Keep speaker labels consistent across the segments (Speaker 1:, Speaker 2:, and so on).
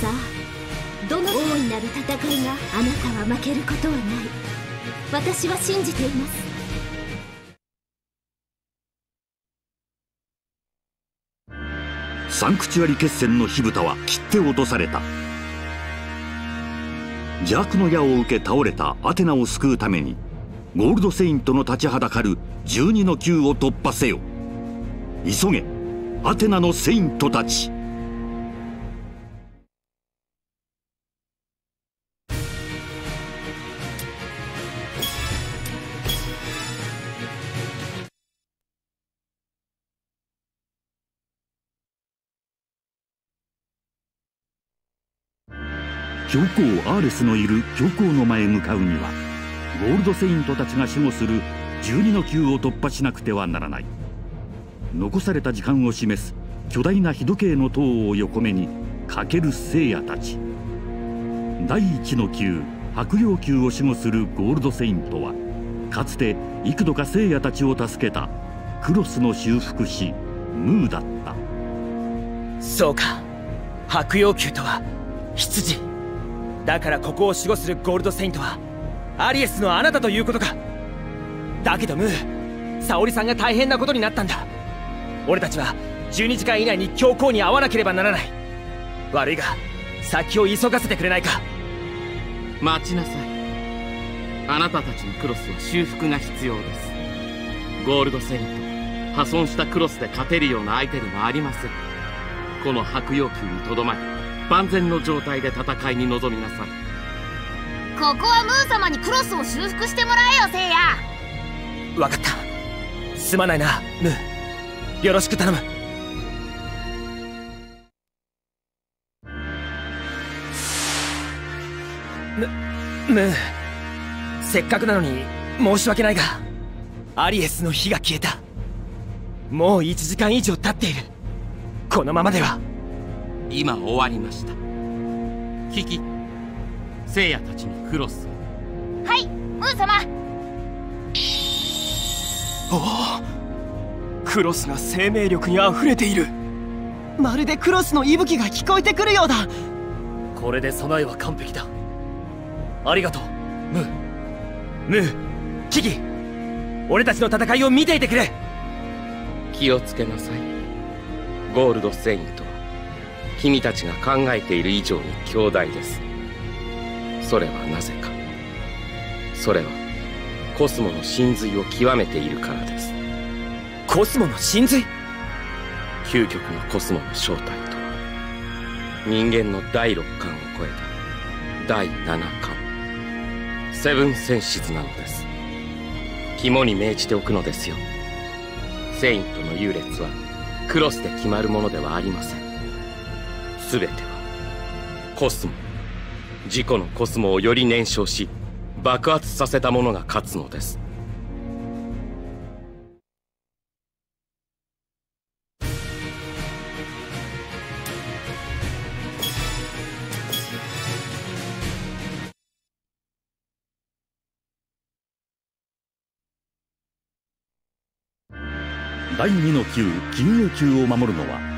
Speaker 1: さあどの大いなる戦いがあなたは負けることはない。私は信じています。
Speaker 2: サンクチュアリ決戦の火蓋は切って落とされた。邪悪の矢を受け倒れたアテナを救うためにゴールドセイントの立ちはだかる12の級を突破せよ。急げアテナのセイントたち。教皇アーレスのいる教皇の前へ向かうにはゴールドセイントたちが守護する12の級を突破しなくてはならない。残された時間を示す巨大な日時計の塔を横目にかける聖夜たち。第一の級白陽級を守護するゴールドセイントはかつて幾度か聖夜たちを助けたクロスの修復師ムーだった。
Speaker 3: そうか。白陽級とは羊。だからここを守護するゴールドセイントはアリエスのあなたということか。だけどムー沙織さんが大変なことになったんだ。俺たちは12時間以内に教皇に会わなければならない。悪いが先を急がせてくれないか。
Speaker 4: 待ちなさい。あなたたちのクロスは修復が必要です。ゴールドセイント破損したクロスで勝てるような相手ではありません。この白陽球にとどまり万全の状態で戦いに臨みなさい。
Speaker 5: ここはムー様にクロスを修復してもらえよせいや
Speaker 3: 分かった。すまないなムー。よろしく頼む。ムムー。せっかくなのに申し訳ないがアリエスの火が消えた。もう1時間以上経っている。このままでは
Speaker 4: 今終わりました。キキ聖夜たちにクロス
Speaker 5: を。はいムー様。
Speaker 3: おおクロスが生命力にあふれている。まるでクロスの息吹が聞こえてくるようだ。
Speaker 6: これで備えは完璧だ。ありがとう。ムー。
Speaker 3: ムーキキ俺たちの戦いを見ていてくれ。
Speaker 4: 気をつけなさい。ゴールドセイント君たちが考えている以上に強大です。それはなぜか。それはコスモの真髄を極めているからです。
Speaker 3: コスモの真髄？
Speaker 4: 究極のコスモの正体とは人間の第六感を超えた第七感。セブンセンシズなのです。肝に銘じておくのですよ。セイントの優劣はクロスで決まるものではありません全てはコスモ自己のコスモをより燃焼し爆発させた者が勝つのです。
Speaker 2: 第二の級金融級を守るのは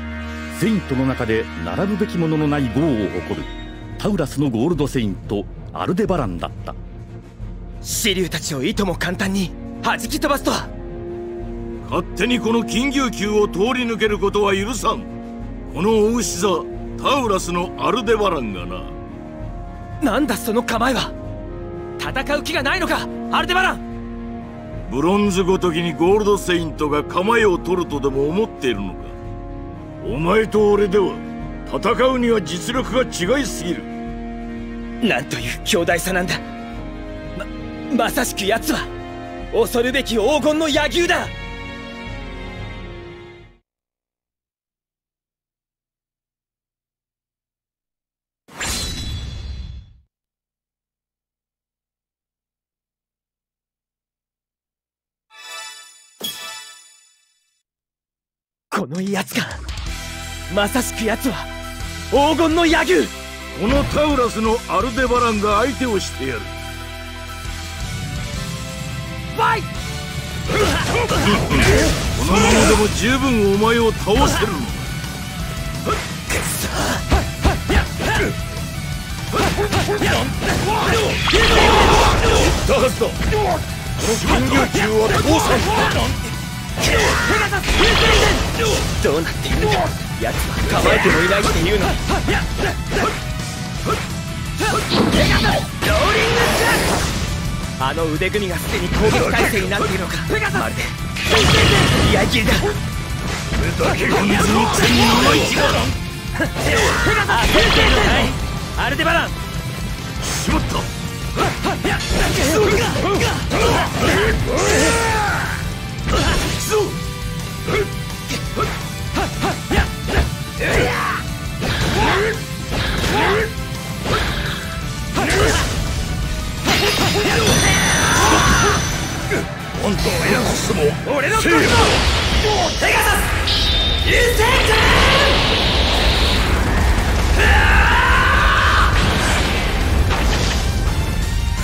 Speaker 2: セイントの中で並ぶべきもののない豪を誇るタウラスのゴールドセイントアルデバランだった。
Speaker 3: 支流たちをいとも簡単に弾き飛ばすとは。
Speaker 7: 勝手にこの金牛球を通り抜けることは許さん。この大牛座タウラスのアルデバランがな。
Speaker 3: なんだその構えは。戦う気がないのかアルデバラン。
Speaker 7: ブロンズごときにゴールドセイントが構えを取るとでも思っているのかお前と俺では戦うには実力が違いすぎる。
Speaker 3: なんという強大さなんだ。ままさしく奴は恐るべき黄金の野牛だ。この奴がまさしく奴は黄金の野牛
Speaker 7: このタウラスのアルデバランが相手をしてやる。
Speaker 3: ファイ
Speaker 7: このままでも十分お前を倒せる。のだ
Speaker 8: ったはずだ。この金魚球は倒産
Speaker 3: どうなっているんだ？奴は構えてもいないっていうのにあの腕組みがすでに攻撃態勢になっているのかまるで居合切りだ
Speaker 8: だけが水の剣に生意気だ
Speaker 3: あアルデバラン
Speaker 8: しまったあんたはやつしても
Speaker 3: 俺の
Speaker 8: せいや
Speaker 3: ペガサス流星剣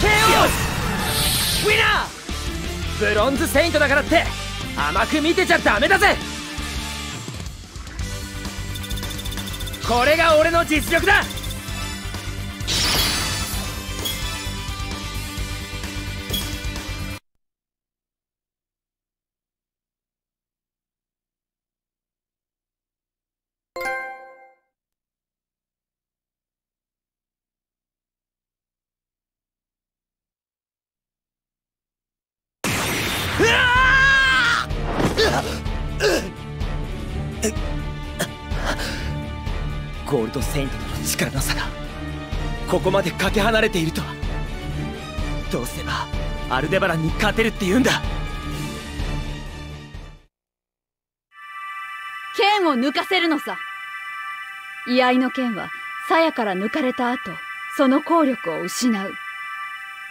Speaker 3: KO ウィナーブロンズセイントだからって甘く見てちゃダメだぜ!これが俺の実力だ。セイントとの力の差がここまでかけ離れているとは。どうすればアルデバランに勝てるって言うんだ。
Speaker 9: 剣を抜かせるのさ。居合の剣は鞘から抜かれた後その効力を失う。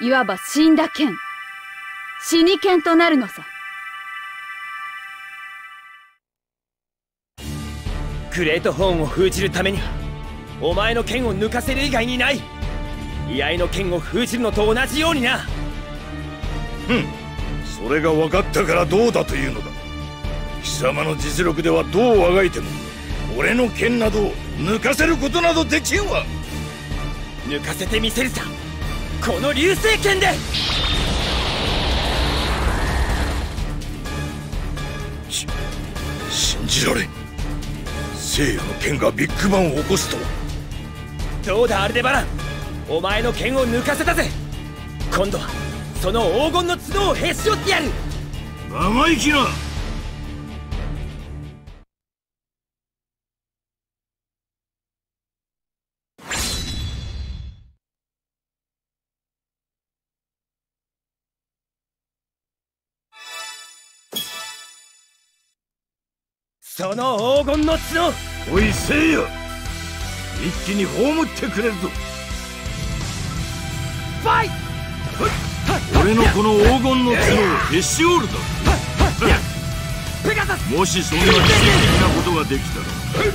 Speaker 9: いわば死んだ剣。死に剣となるのさ。
Speaker 3: グレートホーンを封じるためにはお前の剣を抜かせる以外にない。居合の剣を封じるのと同じようにな。
Speaker 8: それが分かったからどうだというのだ。貴様の実力ではどうあがいても俺の剣などを抜かせることなどできんわ。
Speaker 3: 抜かせてみせるさ。この流星剣で。
Speaker 8: 信じられん。聖夜の剣がビッグバンを起こすとは
Speaker 3: どうだアルデバランお前の剣を抜かせたぜ今度はその黄金の角をへし折ってやる
Speaker 8: 生意気な。
Speaker 3: その黄金の角。
Speaker 8: おい聖夜一気に葬ってくれるぞ。
Speaker 3: ファイ
Speaker 8: 俺のこの黄金の角をへし折るだもしそんな奇跡的なことができたら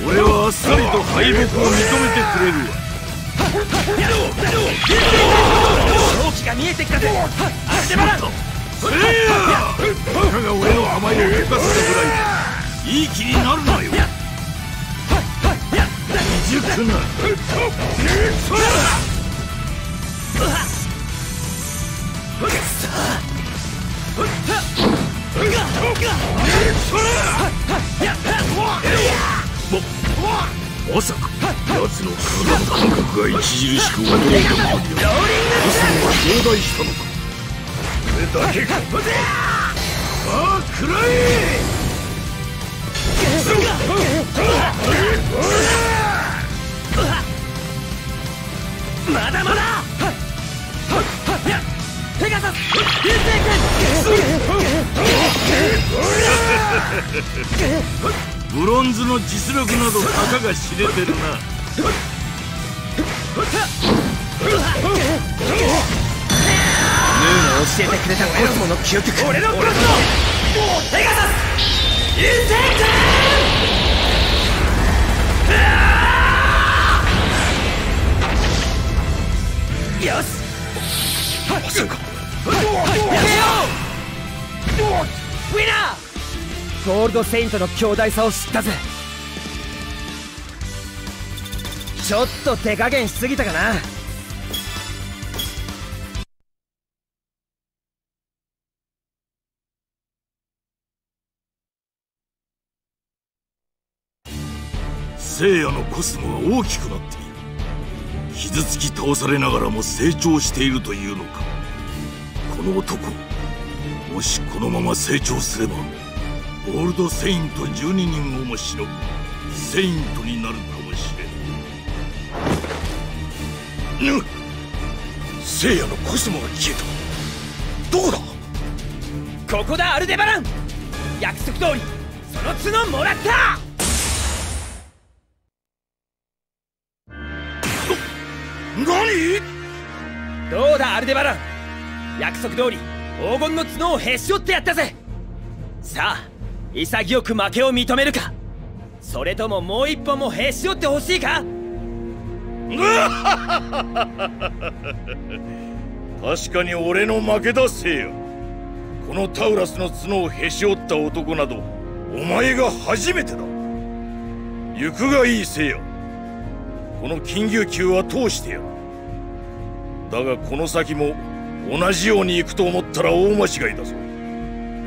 Speaker 8: 俺はあっさりと敗北を認めてくれるわ。
Speaker 3: 勝機が見えてきたぜ。アルデバラン
Speaker 8: せいやたかが俺の甘いを溶かすぐらいいい気になるなよ。未熟なまさか。奴の体の感覚が著しく衰えた限りはコスモは増大したのか。これだけか。ああ食ら
Speaker 3: まだまだ!ペガサス!流星
Speaker 8: ブロンズの実力などたかが知れてるな
Speaker 3: ムーが教えてくれたコス!モの究極俺のブロッドペガサス!流星剣よし。
Speaker 8: まさか。
Speaker 3: ウィナー！ゴールドセイントの強大さを知ったぜ。ちょっと手加減しすぎたかな。
Speaker 8: 聖夜のコスモが大きくなって傷つき倒されながらも成長しているというのか。この男もしこのまま成長すればゴールドセイント12人をもしのぐセイントになるかもしれん。ぬ聖夜のコスモが消えた。どこだ？
Speaker 3: ここだアルデバラン！約束通りその角もらった！
Speaker 8: 何？
Speaker 3: どうだアルデバラ？ン約束通り黄金の角をへし折ってやったぜ。さあ潔く負けを認めるか。それとももう一本もへし折ってほしいか？
Speaker 8: 確かに俺の負けだせよ。このタウラスの角をへし折った男などお前が初めてだ。行くがいいせよ。この金牛球は通してやるだがこの先も同じように行くと思ったら大間違いだぞ。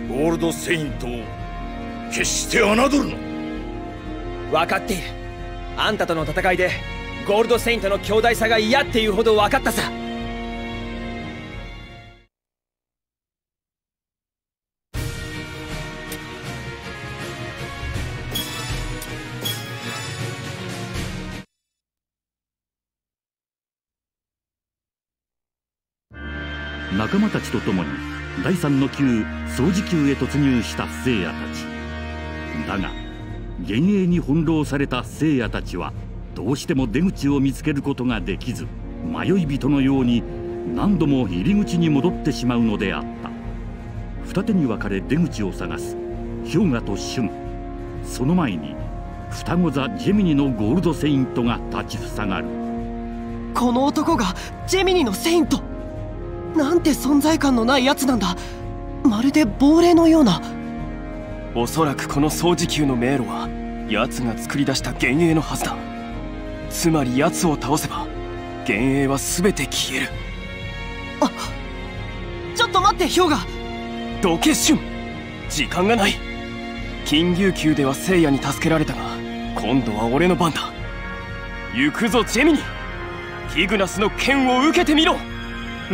Speaker 8: ゴールドセイントを決して侮るな。
Speaker 3: 分かっている。あんたとの戦いでゴールドセイントの強大さが嫌っていうほど分かったさ。
Speaker 2: 仲間たちと共に第三の級掃除級へ突入した聖夜たち。だが幻影に翻弄された聖夜たちはどうしても出口を見つけることができず迷い人のように何度も入り口に戻ってしまうのであった。二手に分かれ出口を探す氷河とシュンその前に双子座ジェミニのゴールドセイントが立ちふさがる。
Speaker 10: この男がジェミニのセイント。なんて存在感のないやつなんだ。まるで亡霊のような。
Speaker 11: おそらくこの掃除球の迷路は奴が作り出した幻影のはずだ。つまり奴を倒せば幻影は全て消える。
Speaker 10: あちょっと待って氷河
Speaker 11: どけシュン時間がない。金牛球では聖夜に助けられたが今度は俺の番だ。行くぞジェミニ。ティグナスの剣を受けてみろ
Speaker 12: こ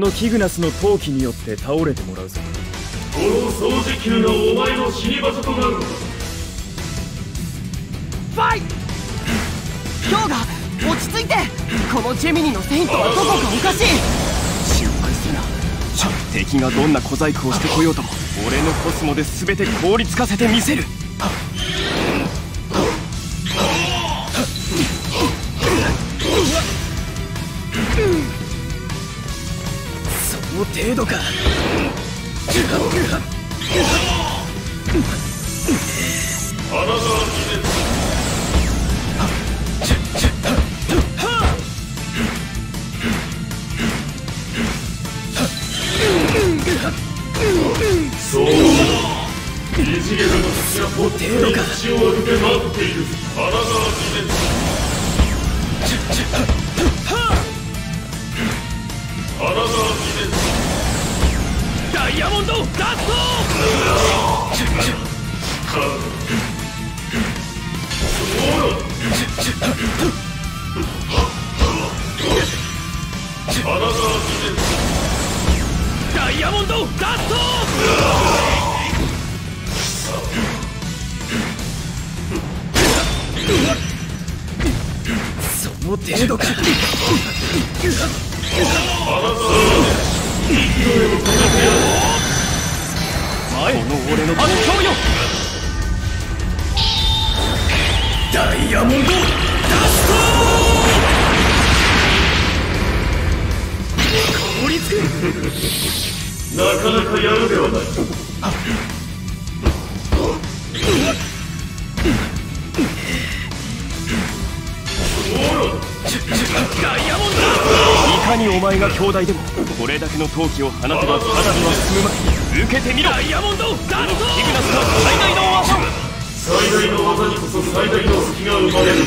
Speaker 12: のキグナスの闘気によって倒れてもらうぞ。
Speaker 7: この掃除球がお前の死に場所となる。のだ
Speaker 10: ファイ氷河落ち着いてこのジェミニのセイントはどこかおかしい。
Speaker 11: 心配するな。敵がどんな小細工をしてこようとも俺のコスモで全て凍りつかせてみせる。
Speaker 3: その程度か。
Speaker 7: 花沢記念そう異次元の土がほっとに血を浴びて待っている花沢記念花沢記念
Speaker 3: ダイヤモンドダス
Speaker 7: 花沢記念
Speaker 3: トダイヤモンドダストその程度か
Speaker 11: 前の俺の
Speaker 3: 反響よダイヤモンドダスト凍りつけ
Speaker 7: なかなかやるではない。
Speaker 11: にお前が兄弟でもこれだけの闘気を放てば花火は進むまい。受けてみろ。ダイヤモンドダントヒグナスの最大の技。
Speaker 7: 最大の技にこそ最大の隙が生まれる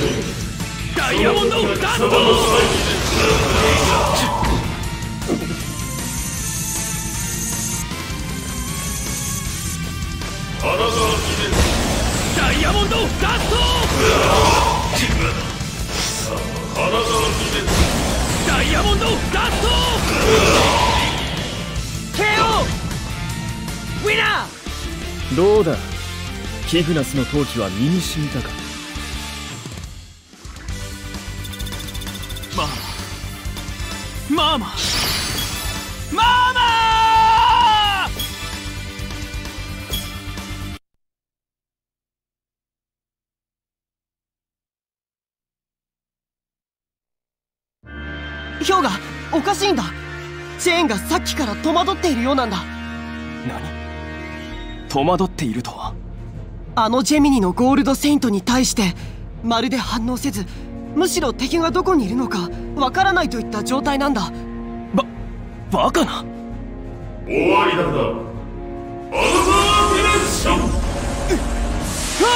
Speaker 11: ダイヤモンドダントダイヤモンドダストダイヤモンドダスト KO ウィナー!
Speaker 13: どうだ?キグナスの陶器は身に染みたか。
Speaker 11: まあまあまあまあまあ
Speaker 10: ヒョウがおかしいんだ。チェーンがさっきから戸惑っているようなんだ。
Speaker 11: 何？戸惑っているとは？
Speaker 10: あのジェミニのゴールドセイントに対してまるで反応せずむしろ敵がどこにいるのかわからないといった状態なんだ。
Speaker 11: ばバカな。
Speaker 7: 終わりなんだアルファディメンション。
Speaker 10: うわ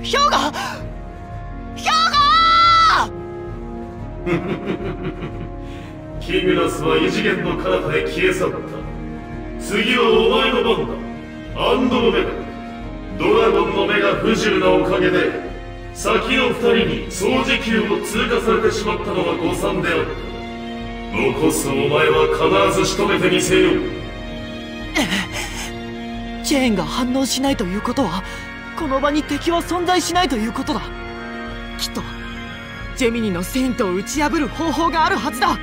Speaker 10: ー！ヒョウがヒョウが
Speaker 7: キグナスは異次元の彼方へ消え去った。次はお前の番だアンドロメダドラゴンの目が不自由なおかげで先の二人に掃除球を通過されてしまったのは誤算であった残すお前は必ず仕留めてみせよ。う
Speaker 10: チェーンが反応しないということはこの場に敵は存在しないということだ。きっとジェミニのセイントを打ち破る方法があるはずだ。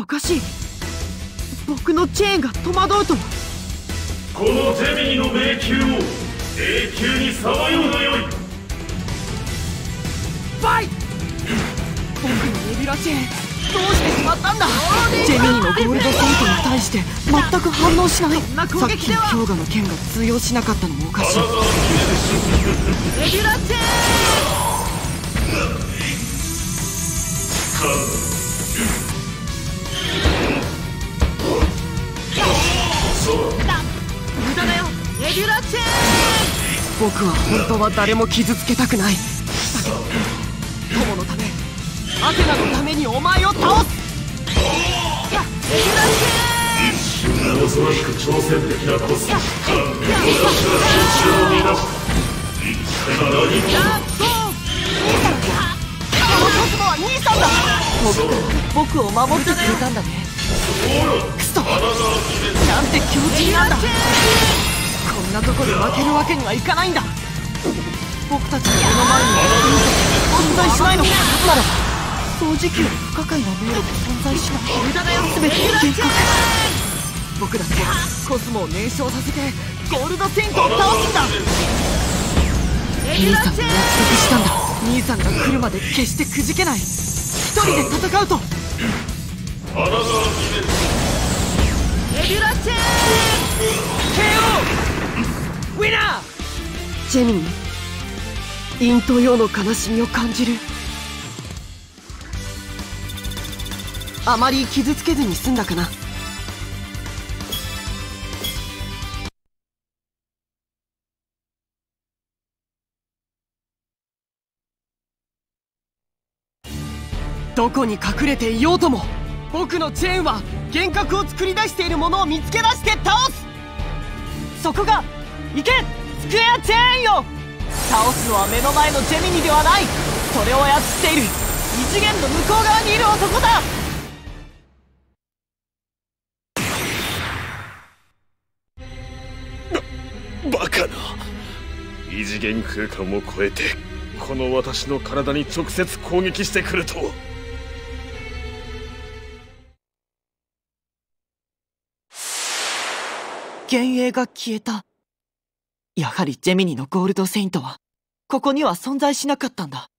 Speaker 10: おかしい。僕のチェーンが戸惑うと
Speaker 7: このジェミニの迷宮を永久にさまようがよい。
Speaker 10: ファイ！僕のネビュラチェーンどうしてしまったんだ。ジェミニのゴールドセイントに対して全く反応しない。さっきの氷河の剣が通用しなかったのもおかしい。
Speaker 3: ネビュラチェ無駄
Speaker 10: 僕は本当は誰も傷つけたくない。だけど友のためアテナのためにお前を倒す。
Speaker 7: 一瞬恐ろしく挑戦的なコスモ私は真珠を見出した一体何者
Speaker 10: あのコスモは兄さんだ僕僕を守ってくれたんだねクソなんて強靭なんだ。こんなとこで負けるわけにはいかないんだ。僕たちの目の前に存在しないのかなら掃除機より不可解な迷路で存在しない無駄だよ全て。幻覚僕だってコスモを燃焼させてゴールドセントを倒すんだ。兄さんと約束したんだ。兄さんが来るまで決してくじけない。一人で戦うと。
Speaker 3: ビュラチェ
Speaker 11: KO ウィナー。
Speaker 10: ジェミニ咽頭用の悲しみを感じる。あまり傷つけずに済んだかな。どこに隠れていようとも。僕のチェーンは幻覚を作り出しているものを見つけ出して倒す。そこが行けスクエアチェーンよ!倒すのは目の前のジェミニではない!それを操っている!異次元の向こう側にいる男だ!
Speaker 14: バカな。異次元空間を超えてこの私の体に直接攻撃してくると
Speaker 10: 幻影が消えた。やはりジェミニのゴールドセイントはここには存在しなかったんだ。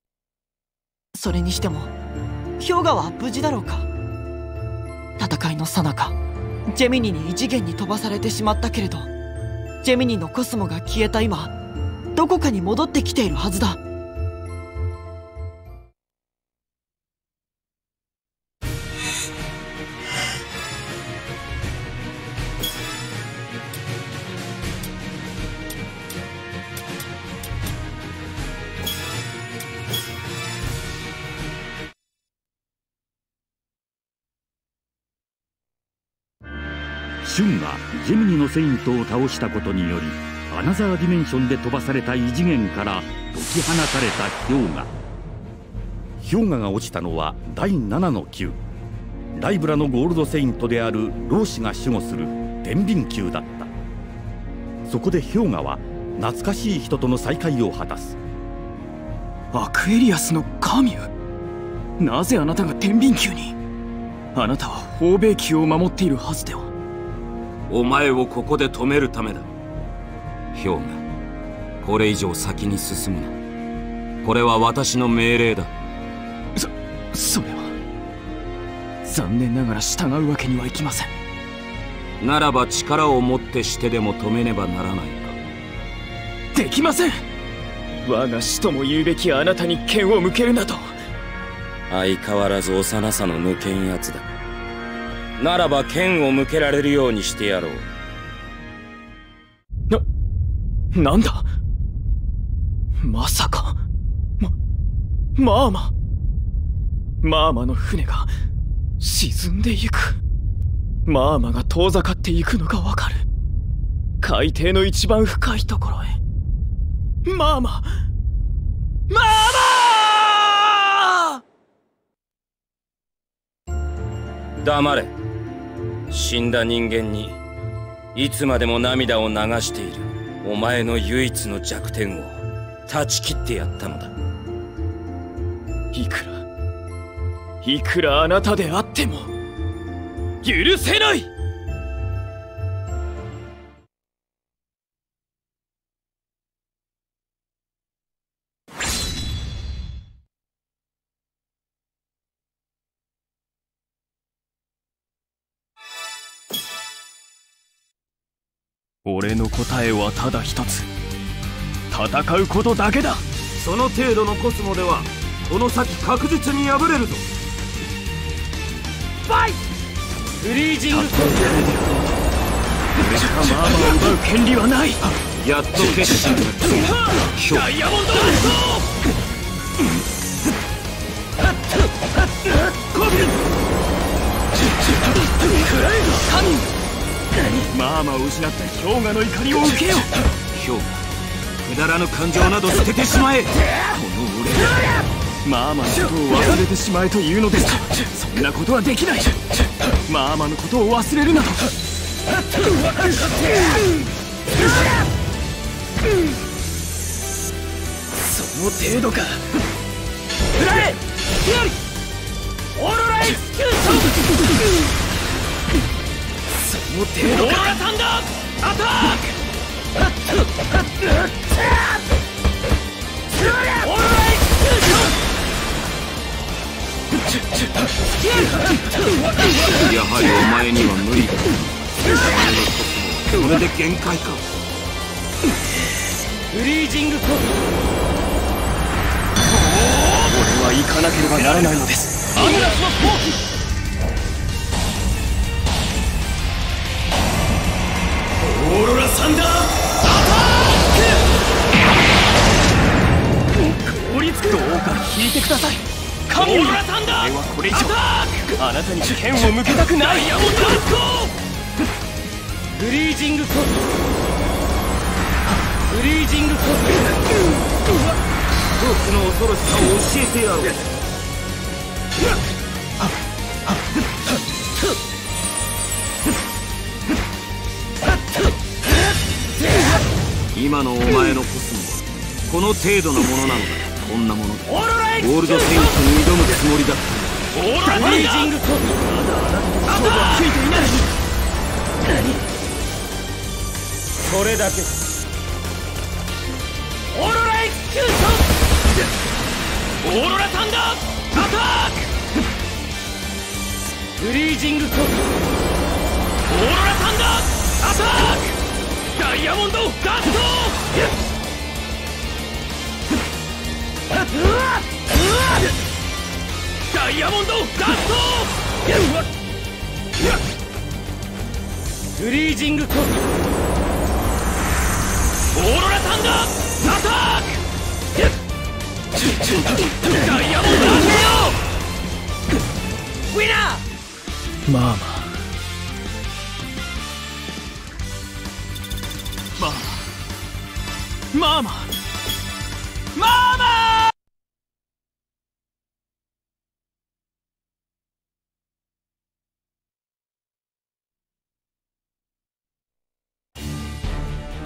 Speaker 10: それにしても氷河は無事だろうか。戦いの最中ジェミニに異次元に飛ばされてしまったけれどジェミニのコスモが消えた今どこかに戻ってきているはずだ。
Speaker 2: シュンがジェミニのセイントを倒したことによりアナザーディメンションで飛ばされた異次元から解き放たれた氷河。氷河が落ちたのは第7の宮。ライブラのゴールドセイントである老師が守護する天秤宮だった。そこで氷河は懐かしい人との再会を果たす。
Speaker 11: アクエリアスのカミュなぜあなたが天秤宮に？あなたは宝米級を守っているはずでは。
Speaker 4: お前をここで止めるためだ。氷河これ以上先に進むな。これは私の命令だ。
Speaker 11: そそれは残念ながら従うわけにはいきません。
Speaker 4: ならば力を持ってしてでも止めねばならないか。
Speaker 11: できません。我が死とも言うべきあなたに剣を向けるなど
Speaker 4: 相変わらず幼さの抜けんやつだならば剣を向けられるようにしてやろ
Speaker 11: うな、なんだ？まさか、ま、マーママーマの船が沈んでいく。マーマが遠ざかっていくのがわかる。海底の一番深いところへ。マーママー
Speaker 4: マ黙れ。死んだ人間にいつまでも涙を流しているお前の唯一の弱点を断ち切ってやったのだ。
Speaker 11: いくらいくらあなたであっても許せない！俺の答えはただ一つ。戦うことだけだ。
Speaker 15: その程度のコスモではこの先確実に敗れるぞ。
Speaker 3: ファイフリージング。
Speaker 11: 俺しかマーマを奪う権利はない。
Speaker 15: やっと決心。がつい
Speaker 11: たダイヤモンドラスト。コビルクライカミンマーマを失った氷河の怒りを受けよ
Speaker 15: 氷河。くだらぬ感情など捨ててしまえ。この俺
Speaker 11: マーマのことを忘れてしまえというのです。かそんなことはできない。マーマのことを忘れるな。どその程度か。フラエヒアリオーロラエクスキューションその程度かオーラサンダーアタックオーロラエクスキューション
Speaker 15: やはりお前には無理だ。お前のコスモはこれで限界か
Speaker 3: フリージングコー
Speaker 11: 俺は行かなければならないのですアヌラスのフォーーロラサンダーアタック。凍りつくどうか引いてください。神オーロラサンダー俺はこれ以上あなたに剣を向けたくない。ヤモンドラスコ
Speaker 3: フリージングコートフリージングコート
Speaker 15: 僕の恐ろしさを教えてやろう 今のお前のコスモはこの程度のものなのだ。こんなものでゴールドセイントに挑むつもりだった
Speaker 3: オージングコートまだあなたと勝負はついていない何それだけ。オーロラエクスキューション
Speaker 11: オーロラサンダーアタックフリージングコフィンオーロラサンダーアタックダイヤモンドダストダイヤモンドダストフリージングコースオーロラサンダーアタックダイヤモンドアタックウィナー
Speaker 6: まあまあ。
Speaker 11: まあまあまあまあ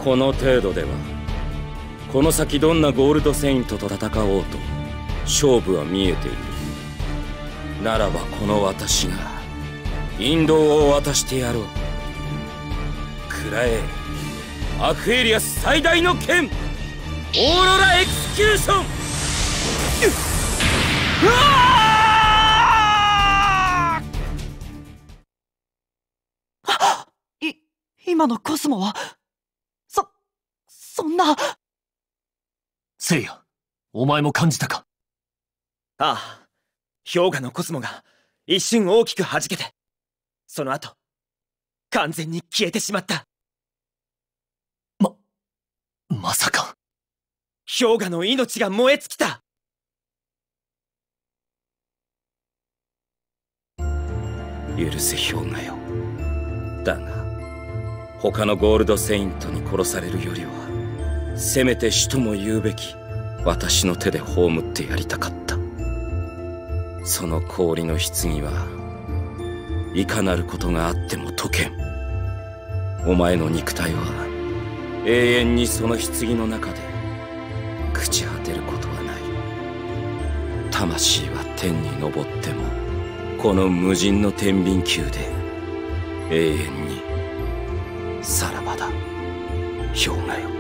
Speaker 4: この程度ではこの先どんなゴールドセイントと戦おうと勝負は見えている。ならばこの私が引導を渡してやろう。くらえ。アクエリアス最大の剣オーロラエクスキューション。うわ
Speaker 10: い今のコスモは？そそんな。
Speaker 6: せいやお前も感じたか？
Speaker 3: ああ氷河のコスモが一瞬大きく弾けてその後完全に消えてしまった
Speaker 6: まさか。
Speaker 3: 氷河の命が燃え尽きた。
Speaker 4: 許せ氷河よ。だが他のゴールドセイントに殺されるよりはせめて死とも言うべき私の手で葬ってやりたかった。その氷の棺はいかなることがあっても解けん。お前の肉体は永遠にその棺の中で朽ち果てることはない。魂は天に昇ってもこの無人の天秤球で永遠にさらばだ。氷河よ。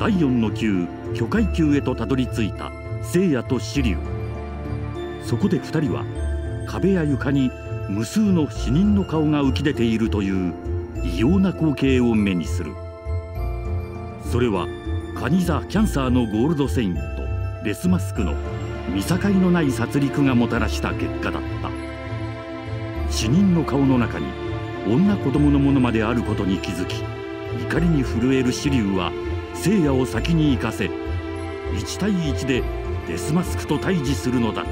Speaker 2: 第4の級巨海級へとたどり着いた聖夜と紫龍そこで2人は壁や床に無数の死人の顔が浮き出ているという異様な光景を目にする。それはカニザ・キャンサーのゴールドセイントデスマスクの見境のない殺戮がもたらした結果だった。死人の顔の中に女子供のものまであることに気づき怒りに震える紫龍は聖夜を先に行かせ1対1でデスマスクと対峙するのだった。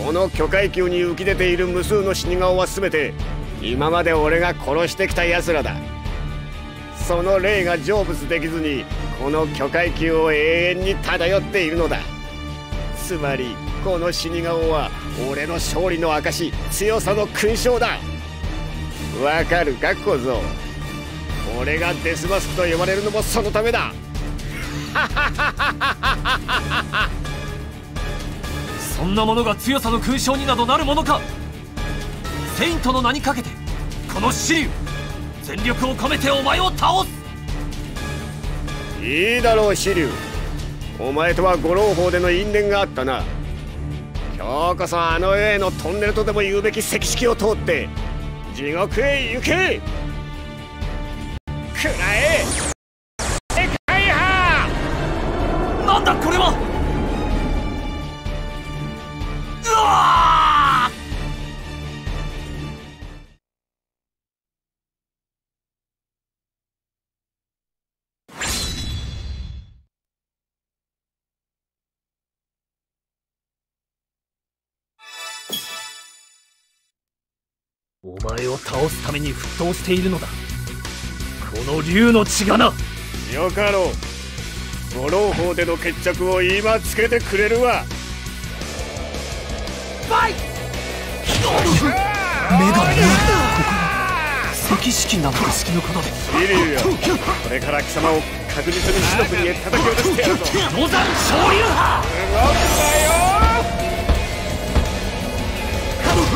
Speaker 16: この巨海級に浮き出ている無数の死に顔は全て今まで俺が殺してきた奴らだ。その霊が成仏できずにこの巨海級を永遠に漂っているのだ。つまりこの死に顔は俺の勝利の証強さの勲章だ。わかるか小僧。俺がデスマスクと呼ばれるのもそのためだ。
Speaker 6: そんなものが強さの勲章になどなるものか。セイントの名にかけてこの紫龍全力を込めてお前を倒す。
Speaker 16: いいだろう紫龍お前とは五郎峰での因縁があったな。今日こそあの世へのトンネルとでも言うべき石式を通って地獄へ行け。くらえ世界派
Speaker 6: なんだこれはうわお前を倒すために沸騰しているのだ。の竜の血がな。
Speaker 16: よかろう。五郎峰での決着を今つけてくれるわ。
Speaker 6: ファイ
Speaker 10: 女神ここは赤
Speaker 6: 儀式なのか。式のことで
Speaker 16: リリュウよ。これから貴様を確実に死の国へ叩き落としてやるぞ。
Speaker 6: 野山昇竜派。
Speaker 16: 動く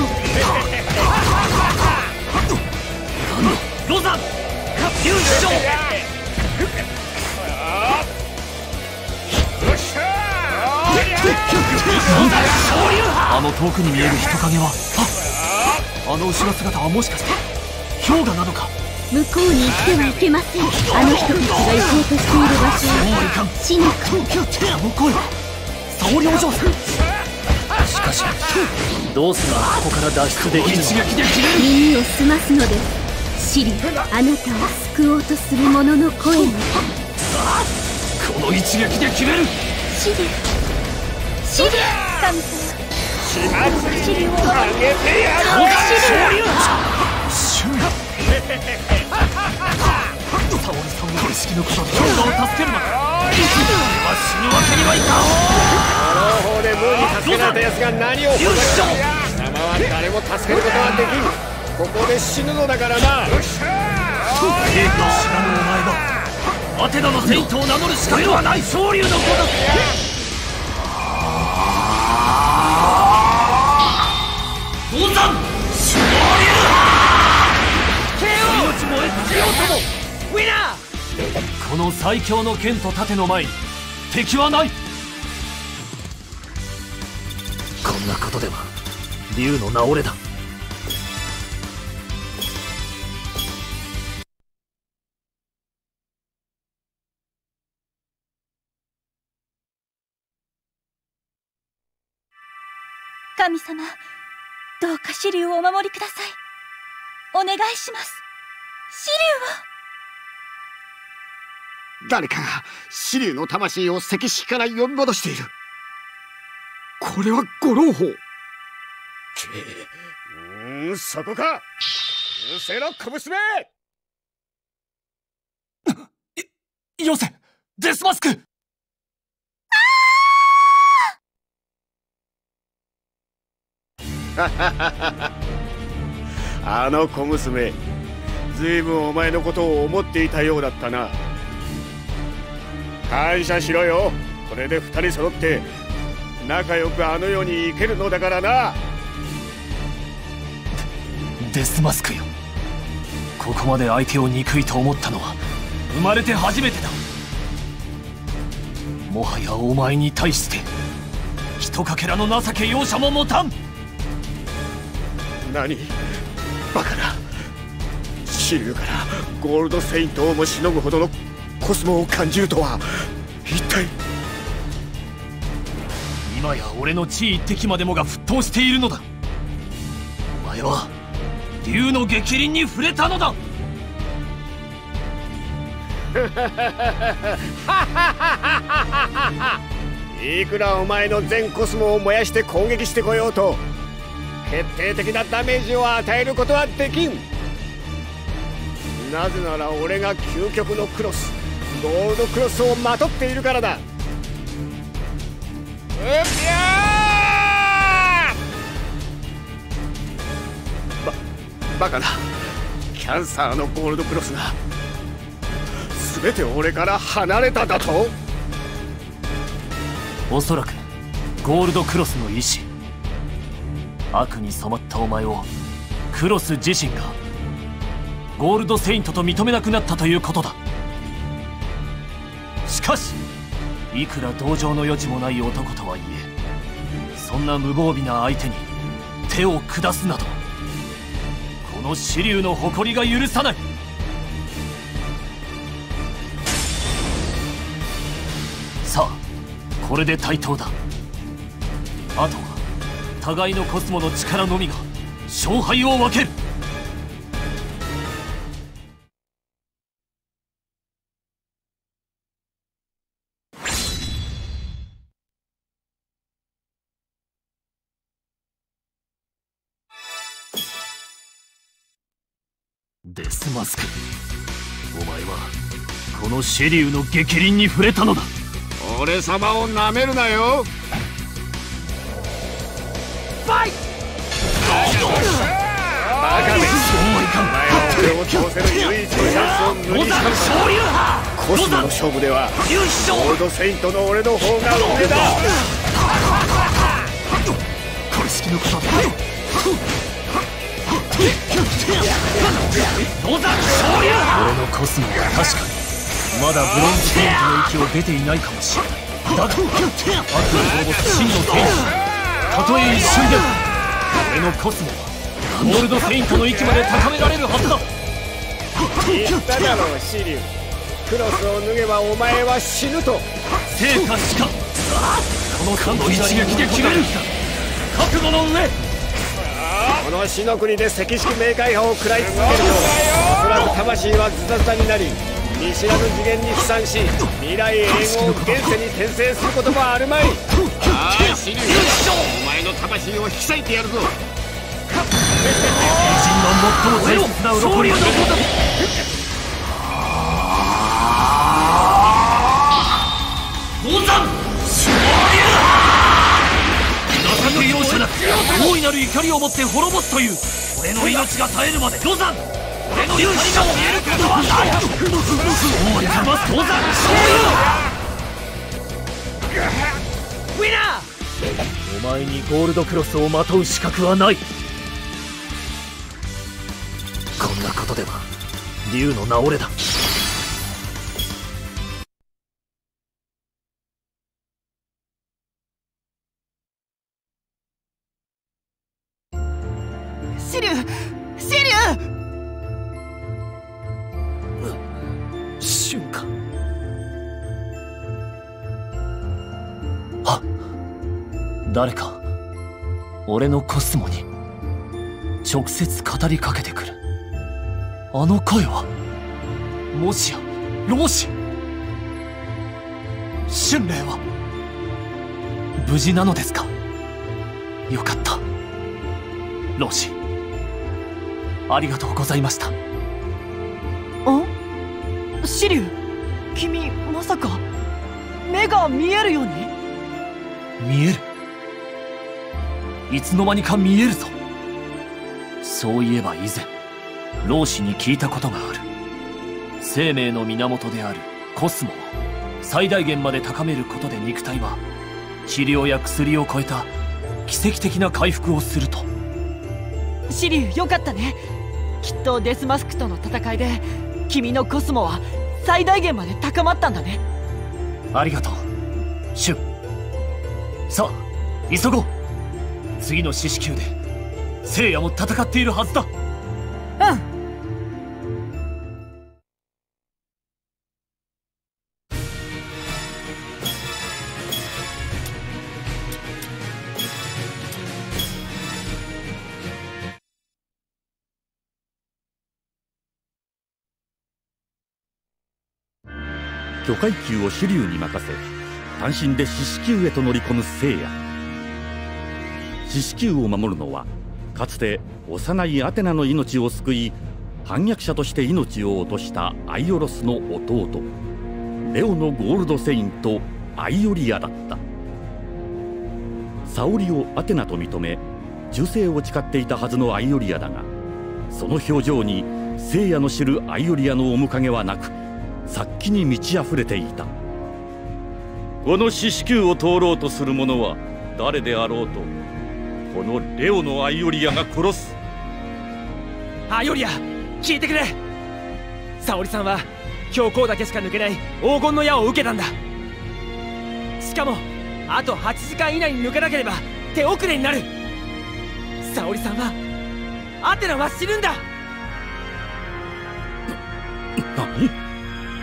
Speaker 6: ロザン竜師匠あの遠くに見える人影はああの後ろ姿はもしかして氷河なのか。
Speaker 1: 向こうに行ってはいけません。あの人たちが行こうとしている場所。は死の国
Speaker 6: あの声は沙織お嬢さんしかしどうすればここから脱出できる一撃で切れる
Speaker 1: 耳を澄ますのですシリあなたを救おうとする者の声に。
Speaker 6: この一撃で決める。
Speaker 1: シリシリ神様。
Speaker 16: 血祭りをあげてやる
Speaker 6: 昇竜シュウ沙織さんの意識のことで氷河を助けるのか俺は死ぬわけにはいかん
Speaker 16: この方でムーに助けられた奴が何をほざくか貴様。は誰も助けることはできんここで死ぬのだからな。
Speaker 6: よっしゃー兵器を知らぬお前がアテナの。セイントを名乗る資格はない昇竜の。ごとく登山昇竜命燃え尽きようともウィナーこの。最強の。剣と盾の。前に敵はないこんなことでは竜の。名折れだ
Speaker 17: 神様どうかをお守りください。お願いします。シ
Speaker 16: 誰かが紫龍の魂を石式から呼び戻している。これは五郎法うんそこか。うせろ小娘
Speaker 6: よせデスマスク
Speaker 16: あの小娘ずいぶんお前のことを思っていたようだったな。感謝しろよ。これで二人揃って仲良くあの世に行けるのだからな。
Speaker 6: デスマスクよ。ここまで相手を憎いと思ったのは生まれて初めてだ。もはやお前に対してひとかけらの情け容赦も持たん。
Speaker 16: 何？バカな。シリュウからゴールドセイントをもしのぐほどのコスモを感じるとは。一体？
Speaker 6: 今や俺の地位一滴までもが沸騰しているのだ。お前は竜の逆鱗に触れたのだ。
Speaker 16: いくらお前の全コスモを燃やして攻撃してこようと決定的なダメージを与えることはできん。なぜなら俺が究極のクロスゴールドクロスをまとっているからだ。うゃー！ばバカな。キャンサーのゴールドクロスが。全て俺から離れただと？
Speaker 6: おそらくゴールドクロスの意志悪に染まったお前をクロス自身がゴールドセイントと認めなくなったということだ。しかしいくら同情の余地もない男とはいえそんな無防備な相手に手を下すなどこの支流の誇りが許さない。さあこれで対等だ。あとは互いのコスモの力のみが勝敗を分ける。デスマスク。お前はこのシェリウの逆鱗に触れたのだ。
Speaker 16: 俺様をなめるなよ。
Speaker 6: ファイ
Speaker 16: バカめ
Speaker 6: そうはいかん
Speaker 16: 俺を倒せる唯一のチャンスを無にしたんだ？コスモの勝負ではゴールドセイントの俺の方が上だ？
Speaker 6: これ式のことだ？俺のコスモは確かにまだ？ブロンズセイントの域を出ていないかもしれないだ？が悪の動物真の天使たとえ一瞬でも俺のコスモはゴールドセイントの域まで高められるはずだ。
Speaker 16: 言っただろうシリュウクロスを脱げばお前は死ぬと。
Speaker 6: 生か死かこの感動一撃で決める。覚悟の上。
Speaker 16: この死の国で赤色冥界派を食らい続けるとおそらく魂はズタズタになり見知らぬ次元に飛散し未来永劫現世に転生することもあるまい。
Speaker 7: ああシリュウお前の魂を引き裂いてやるぞ。
Speaker 6: 偉人の最も大切な鱗に五山勝流情け容赦なく大いなる怒りを持って滅ぼすという俺の命が絶えるまで五山俺の怒りが消えることはないそうやま五山勝利
Speaker 3: ウィナー
Speaker 6: お前にゴールドクロスをまとう資格はない。こんなことでは竜の名折れだ。俺のコスモに直接語りかけてくる。あの声はもしや老子春麗は無事なのですか？よかった。老子ありがとうございました。
Speaker 10: んシリュウ君まさか目が見えるように？
Speaker 6: 見えるいつの間にか見えるぞ。そういえば以前老子に聞いたことがある。生命の源であるコスモを最大限まで高めることで肉体は治療や薬を超えた奇跡的な回復をすると。
Speaker 10: シリュウよかったね。きっとデスマスクとの戦いで君のコスモは最大限まで高まったんだね。
Speaker 6: ありがとう。シュン。さあ急ごう次の四死球で聖夜も戦っているはずだ。
Speaker 10: うん。
Speaker 2: 巨階級を支流に任せ単身で四死球へと乗り込む聖夜四死球を守るのはかつて幼いアテナの命を救い反逆者として命を落としたアイオロスの弟レオのゴールドセイントアイオリアだった。沙織をアテナと認め忠誠を誓っていたはずのアイオリアだがその表情に聖夜の知るアイオリアの面影はなく殺気に満ち溢れていた。この四死球を通ろうとする者は誰であろうとこのレオのアイオリアが殺す。
Speaker 3: アイオリア聞いてくれ。沙織さんは教皇だけしか抜けない黄金の矢を受けたんだ。しかもあと8時間以内に抜かなければ手遅れになる。沙織さんはアテナは死ぬんだ。
Speaker 2: 何？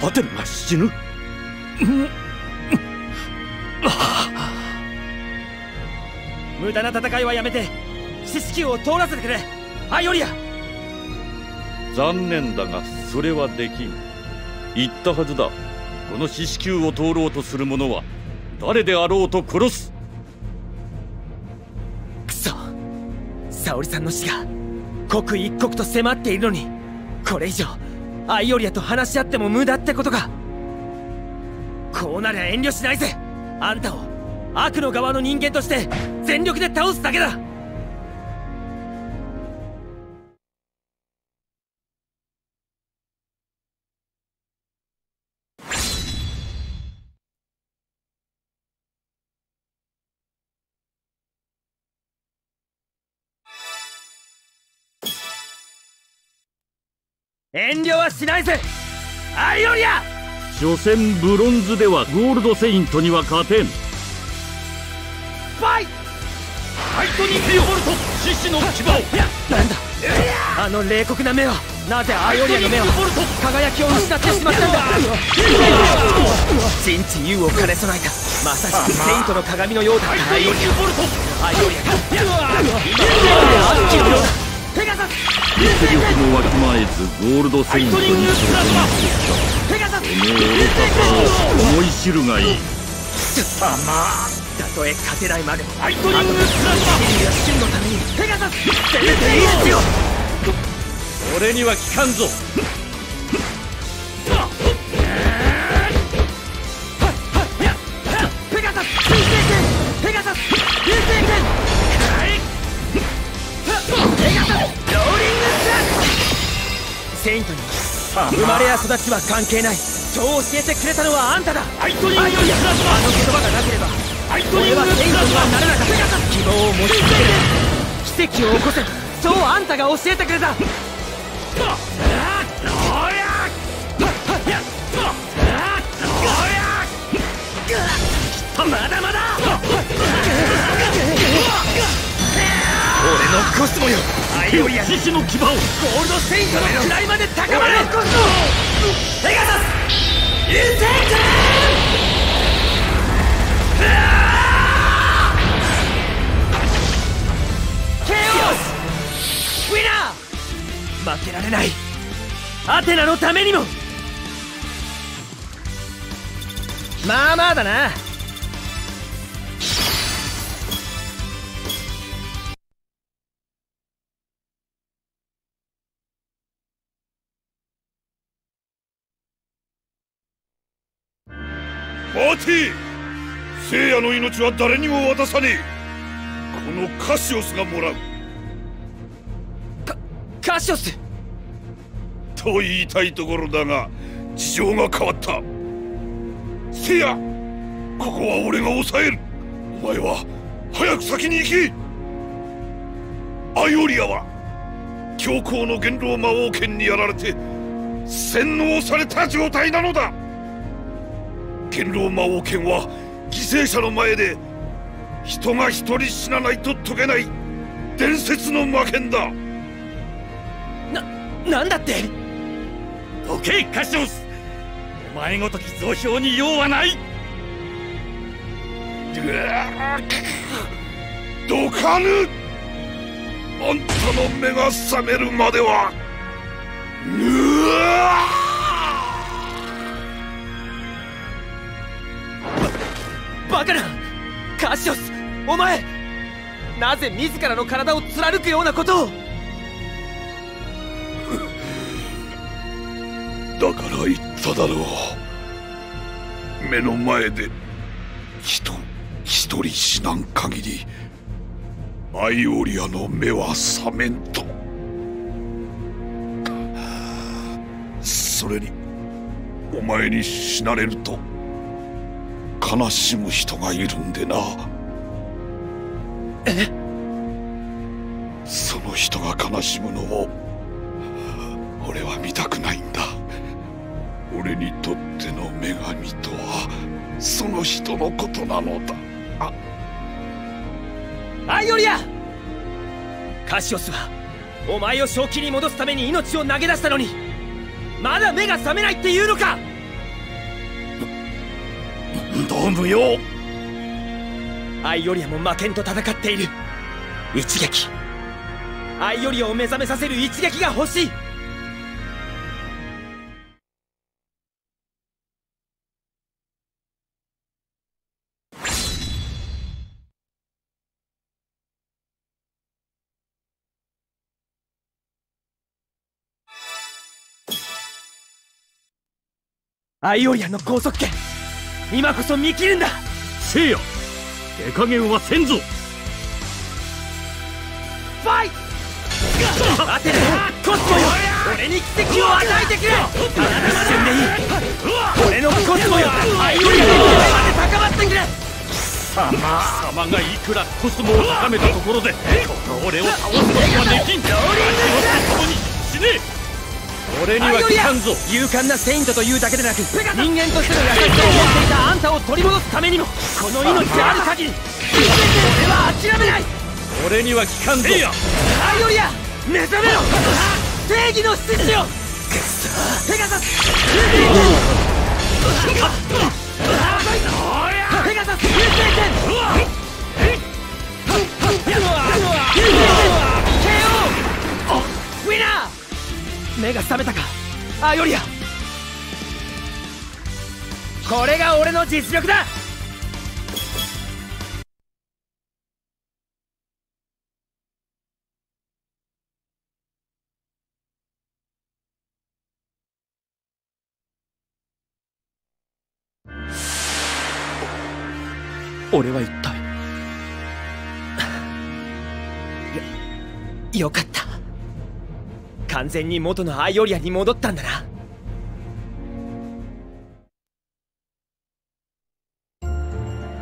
Speaker 2: アテナが死ぬ？
Speaker 3: 無駄な戦いはやめて四死球を通らせてくれ。アイオリア。
Speaker 2: 残念だがそれはできん。言ったはずだ。この四死球を通ろうとする者は誰であろうと殺す。
Speaker 3: くそ。沙織さんの死が刻一刻と迫っているのにこれ以上アイオリアと話し合っても無駄ってことか。こうなりゃ遠慮しないぜ。あんたを悪の側の人間として全力で倒すだけだ。遠慮はしないぜ。アイオリア！
Speaker 2: 所詮ブロンズではゴールドセイントには勝てん。フ
Speaker 3: ァイ
Speaker 6: ライトニングボルト獅子の牙を。
Speaker 3: なんだ？あの冷酷な目はなぜアイオリアの目は輝きを失ってしまったんだ？人知優を兼ね備えたまさしくセイントの鏡のようだったアイオリア。アイオリアが今の熱きのようだペガサス。
Speaker 2: 実力もわきまえずゴールドセイントに挑戦してきたその愚かさを思い知るがいい。
Speaker 3: さまたとえ勝てないまでもアイトニングスラッシュのためにペガサス攻めていいですよ
Speaker 6: 俺には効かんぞ
Speaker 3: ペガサス流星剣ペガサス流星剣ペガサスローリングスラッセイントに生まれや育ちは関係ないそう教えてくれたのはあんただ
Speaker 6: アイトニングスラッシュ
Speaker 3: あの言葉がなければ俺はセイントにはなれなかった。希望を持ち続ける奇跡を起こせ。そうあんたが教えてくれた。まだまだ俺のコスモよ。アイオリア
Speaker 6: 獅子の牙をゴ
Speaker 3: ールドセイントの位まで高まれコスモペガサス。流星剣ケ負けられない。アテナのためにも。まあまあだな。
Speaker 8: 待て。聖夜の命は誰にも渡さねえ。このカシオスがもらう。
Speaker 3: シオス
Speaker 8: と言いたいところだが事情が変わった。聖夜ここは俺が抑える。お前は早く先に行け。アイオリアは教皇の元老魔王剣にやられて洗脳された状態なのだ。元老魔王剣は犠牲者の前で人が一人死なないと解けない伝説の魔剣だ。
Speaker 3: な、なんだって？
Speaker 6: どけカシオスお前ごとき増票に用はない。
Speaker 8: どかぬ。あんたの目が覚めるまでは。うわ
Speaker 3: バカな！カシオスお前なぜ自らの体を貫くようなことを？
Speaker 8: だから言っただろう。目の前で人一人死なん限りアイオリアの目は覚めんと。それにお前に死なれると悲しむ人がいるんでな。
Speaker 3: え？
Speaker 8: その人が悲しむのを俺は見たくないんだ俺にとっての女神とはその人のことなのだ。あ
Speaker 3: アイオリア！カシオスはお前を正気に戻すために命を投げ出したのにまだ目が覚めないっていうのか！
Speaker 6: どう無用
Speaker 3: アイオリアも負けんと戦っている。一撃。アイオリアを目覚めさせる一撃が欲しいアイオリアンの高速剣今こそ見切るんだ。
Speaker 2: せいや手加減はせんぞ。
Speaker 3: ファイ当て。るコスモよ。俺に奇跡を与えてくれ。一瞬でいい。俺のコスモよ。アイオリアンの上まで高まってくれ。
Speaker 6: 様様がいくらコスモを高めたところでこの俺を倒すことはできん。
Speaker 3: ローリング
Speaker 6: に死ね
Speaker 3: 俺俺には聞かんぞ。勇敢なセイントというだけでなく人間としての優しさを持っていたあんたを取り戻すためにもこの命がある限り俺は諦めない。俺には聞かんぞ。アイオリア目覚めろ。正義の執事よペガサス。ペガサス。流星剣 KO ウィナー目が覚めたか。アヨリア。これが俺の実力だ。俺は一体。よよかった。完全に元のアイオリアに戻ったんだな。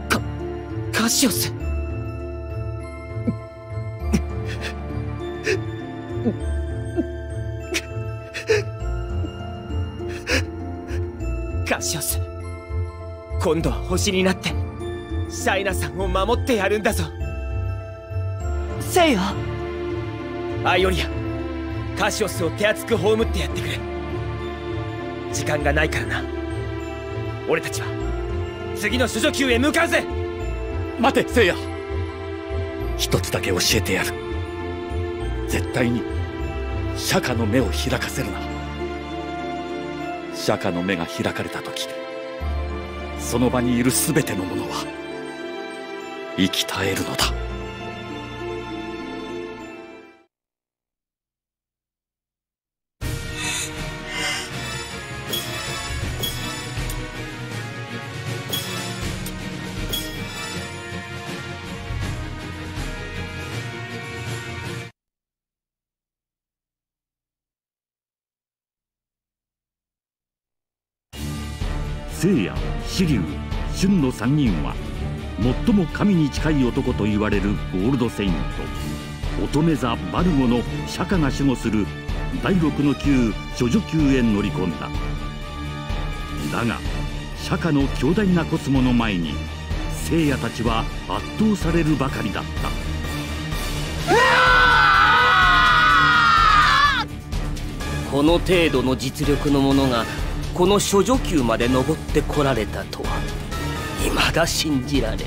Speaker 3: カカシオス。カシオス今度は星になってシャイナさんを守ってやるんだぞ。
Speaker 10: せいや
Speaker 3: アイオリアカシオスを手厚く葬ってやってくれ。時間がないからな。俺たちは次の処女級へ向かうぜ。
Speaker 2: 待て聖夜。一つだけ教えてやる。絶対に釈迦の目を開かせるな。釈迦の目が開かれた時その場にいる全てのものは生き絶えるのだ紫龍春の3人は最も神に近い男と言われるゴールドセイント乙女座バルゴの釈迦が守護する第六の級処女級へ乗り込んだ。だが釈迦の強大なコスモの前に聖夜たちは圧倒されるばかりだった。
Speaker 18: この程度の実力の者がこの処女級まで登ってこられたとは未だ信じられん。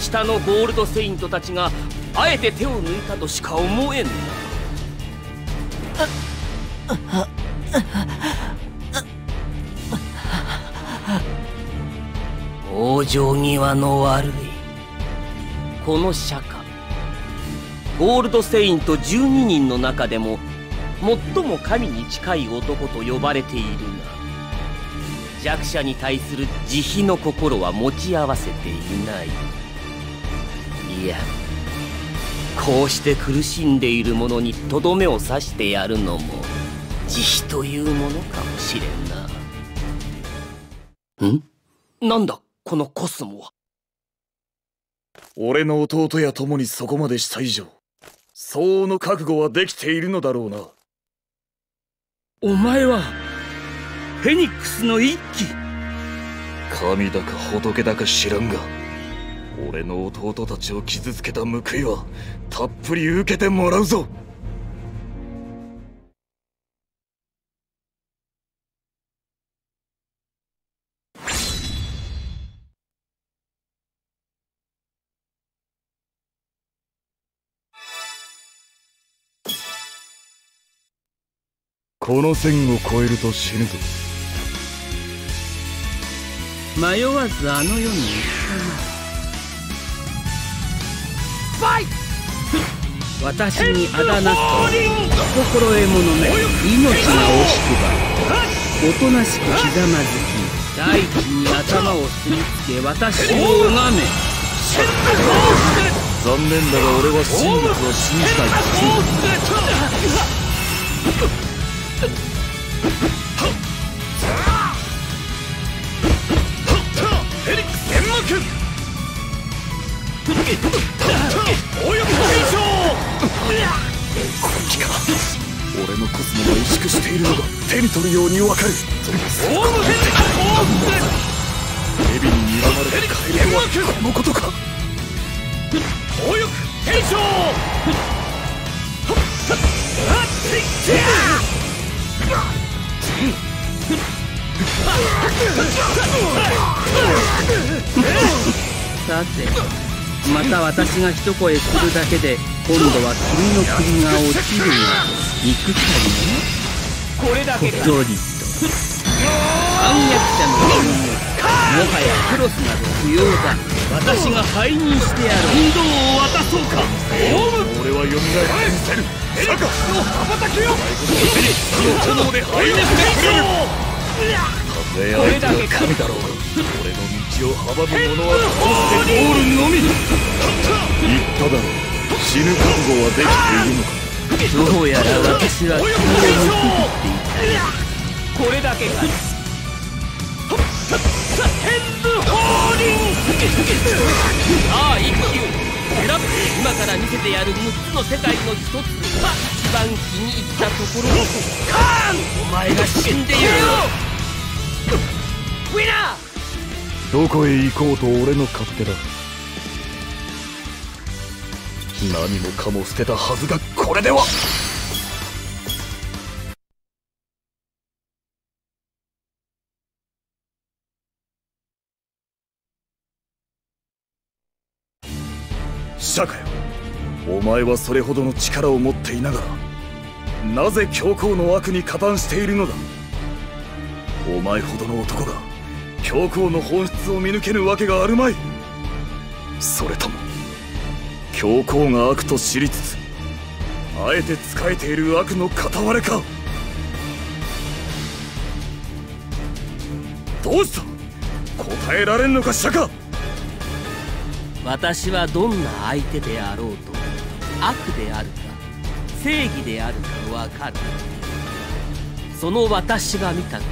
Speaker 18: 下のゴールドセイントたちがあえて手を抜いたとしか思えん。な往生際の悪いこの釈迦。ゴールドセイント12人の中でも最も神に近い男と呼ばれているが弱者に対する慈悲の心は持ち合わせていない。いやこうして苦しんでいる者にとどめを刺してやるのも慈悲というものかもしれんな。ん？なんだこのコスモは？
Speaker 19: 俺の弟や友にそこまでした以上相応の覚悟はできているのだろうな
Speaker 20: お前はフェニックスの一騎。
Speaker 7: 神だか仏だか知らんが俺の弟たちを傷つけた報いはたっぷり受けてもらうぞ。この線を越えると死ぬぞ。
Speaker 20: 迷わずあの世に。行
Speaker 3: ファイ
Speaker 20: 私にあだなすと心得者め。命が惜しくばおとなしくひざまずき大地に頭をすりつけ私を拝め。
Speaker 7: 残念だが俺は真実を信じない俺のコスモ萎縮しているの。が手に取る。ようにわかる
Speaker 3: オウム変
Speaker 7: 蛇に睨まれて帰れはこのことか。
Speaker 3: 暴力天章
Speaker 18: さてまた私が一声するだけで今度は君の首が落ちるが憎たりね
Speaker 3: これだけ
Speaker 18: こっそりと。反逆者の君ももはやクロスなど不要だ。私が背任してやる。運動を渡そうか
Speaker 7: 俺は蘇らせる。
Speaker 3: エリックスの羽ばたきよ
Speaker 7: 火の炎で灰にしてくれるたとえ相手が神だろうが。俺の道を阻む者は倒してゴールのみ言っただろう死ぬ覚悟はできている。のか
Speaker 18: どうやら私は君を見くびっていた
Speaker 3: これだけ
Speaker 18: さあ一休選ぶ。今から見せてやる6つの世界の一つ。一番気に入ったところカーン！お前が死んでいる
Speaker 3: ウィナー！
Speaker 7: どこへ行こうと俺の勝手だ。何もかも捨てたはずがこれでは釈迦よ。お前はそれほどの力を持っていながらなぜ教皇の悪に加担しているのだ？お前ほどの男が教皇の本質を見抜けぬわけがあるまい。それとも教皇が悪と知りつつあえて仕えている悪の片割れか？どうした？答えられんのか釈迦！
Speaker 18: 私はどんな相手であろうと悪であるか正義であるかわかる。その私が見た教皇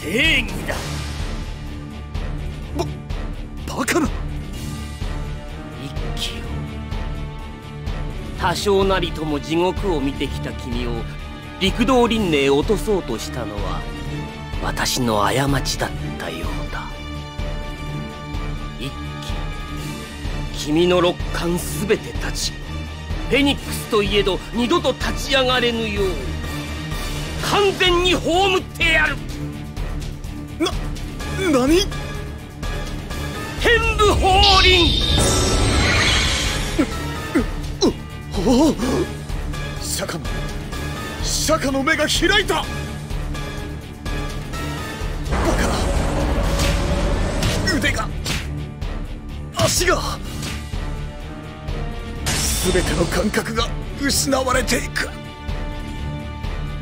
Speaker 18: 正義だ。
Speaker 7: バカな
Speaker 18: 一気よ多少なりとも地獄を見てきた君を陸道輪廻へ落とそうとしたのは私の過ちだったようだ君の六冠すべて立ちフェニックスといえど二度と立ち上がれぬよう完全に葬ってやる。
Speaker 7: な何？
Speaker 18: 天部法輪。
Speaker 7: おお釈迦の釈迦の目が開いたバカ腕が足が全ての感覚が失われていく。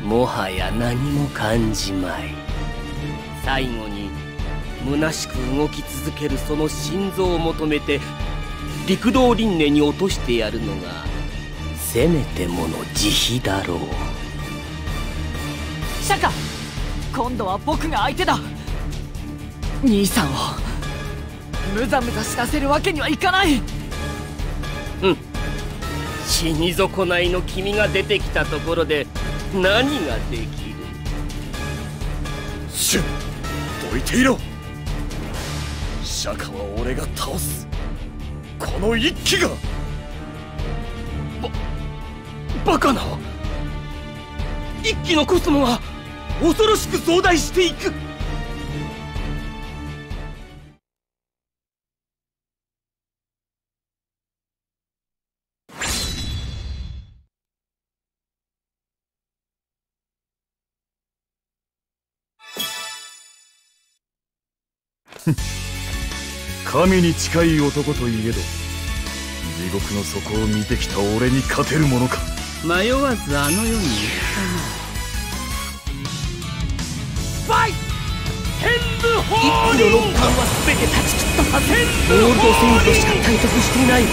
Speaker 18: もはや何も感じまい。最後に虚しく動き続けるその心臓を求めて陸道輪廻に落としてやるのがせめてもの慈悲だろう。
Speaker 10: シャカ今度は僕が相手だ。兄さんをムザムザ死なせるわけにはいかない。
Speaker 18: うん死に損ないの君が出てきたところで何ができる？
Speaker 7: シュンどいていろ。釈迦は俺が倒す。この一騎が。
Speaker 3: ババカな。一気のコスモは恐ろしく増大していく。
Speaker 7: 神に近い男といえど地獄の底を見てきた俺に勝てるものか。
Speaker 18: 迷わずあの世に行った
Speaker 3: ファイ天部法輪。
Speaker 18: 一気の六冠は全て断ち切ったはず
Speaker 3: ゴ
Speaker 18: ールドセイントしか体得していない。セ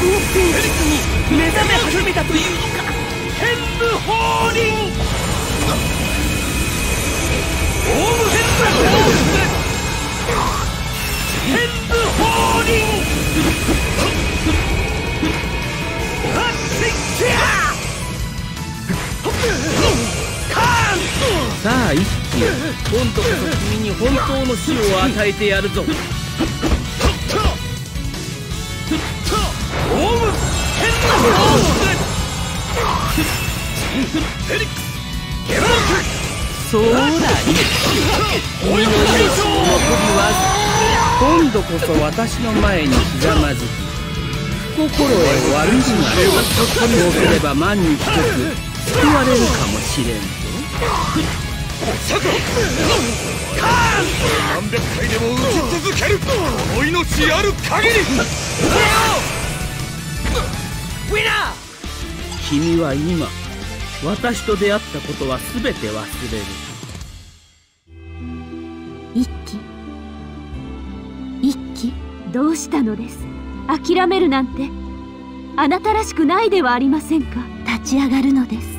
Speaker 18: ブンセンシズに目覚め始めたというのか。
Speaker 3: 天部法輪。オームヘッドさあ一輝今度こそ君に
Speaker 20: 本当の死を与えてやるぞ。
Speaker 7: オウム
Speaker 20: そうだ。いのり今度こそ私の前にひざまずき心へ悪いがそうすれば万に一つ救われるかもしれんぞ
Speaker 7: 何百回でも打ち続けるこの命ある限り
Speaker 20: ウィナー君は今私と出会ったことは全て忘れ。る
Speaker 1: どうしたのです？諦めるなんて。あなたらしくないではありませんか？立ち上がるのです。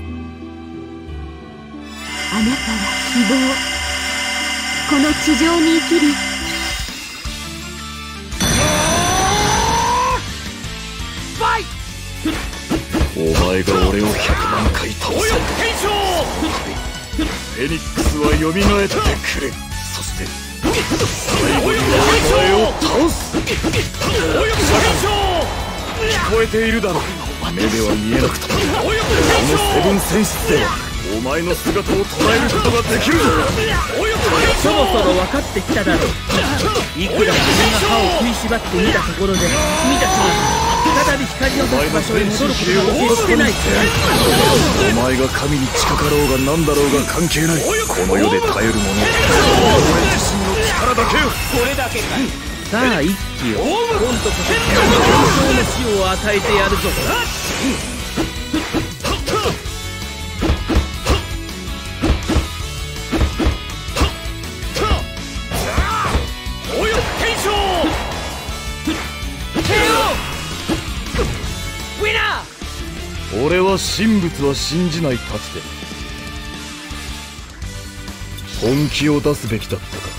Speaker 1: あなたは希望。この地上に生きる。
Speaker 7: お前が俺を100万回倒せ。フェニックスは蘇ってくれを倒す聞こえているだろう目では見えなくともこのセブン戦士ではお前の姿を捉えることができるぞ。
Speaker 20: そろそろ分かってきただろういくら君が歯を食いしばってみたところで君たちは再び光を出す場所へ戻ることが決してない
Speaker 7: お前が神に近かろうが何だろうが関係ないこの世で耐えるもの俺自身の力だけよ。
Speaker 20: これだけかさあ一気を今度こその死を与えてやるぞ。
Speaker 7: 俺は神仏は信じないたちで本気を出すべきだったか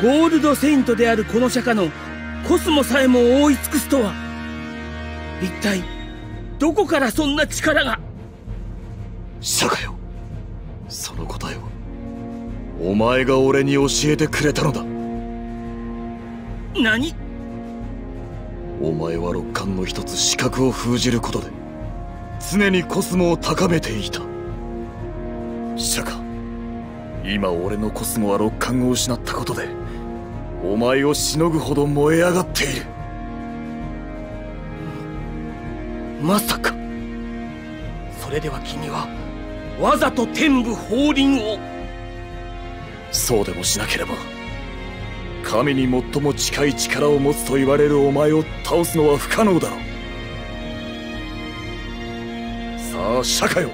Speaker 20: ゴールドセイントであるこの釈迦のコスモさえも覆い尽くすとは。一体どこからそんな力が？
Speaker 7: 釈迦よその答えをお前が俺に教えてくれたのだ。
Speaker 20: 何？
Speaker 7: お前は六冠の一つ視覚を封じることで常にコスモを高めていた。釈迦今俺のコスモは六冠を失ったことでお前をしのぐほど燃え上がっている。
Speaker 20: まさか。それでは君はわざと天部法輪を。
Speaker 7: そうでもしなければ神に最も近い力を持つと言われるお前を倒すのは不可能だ。ろうさあ釈迦よ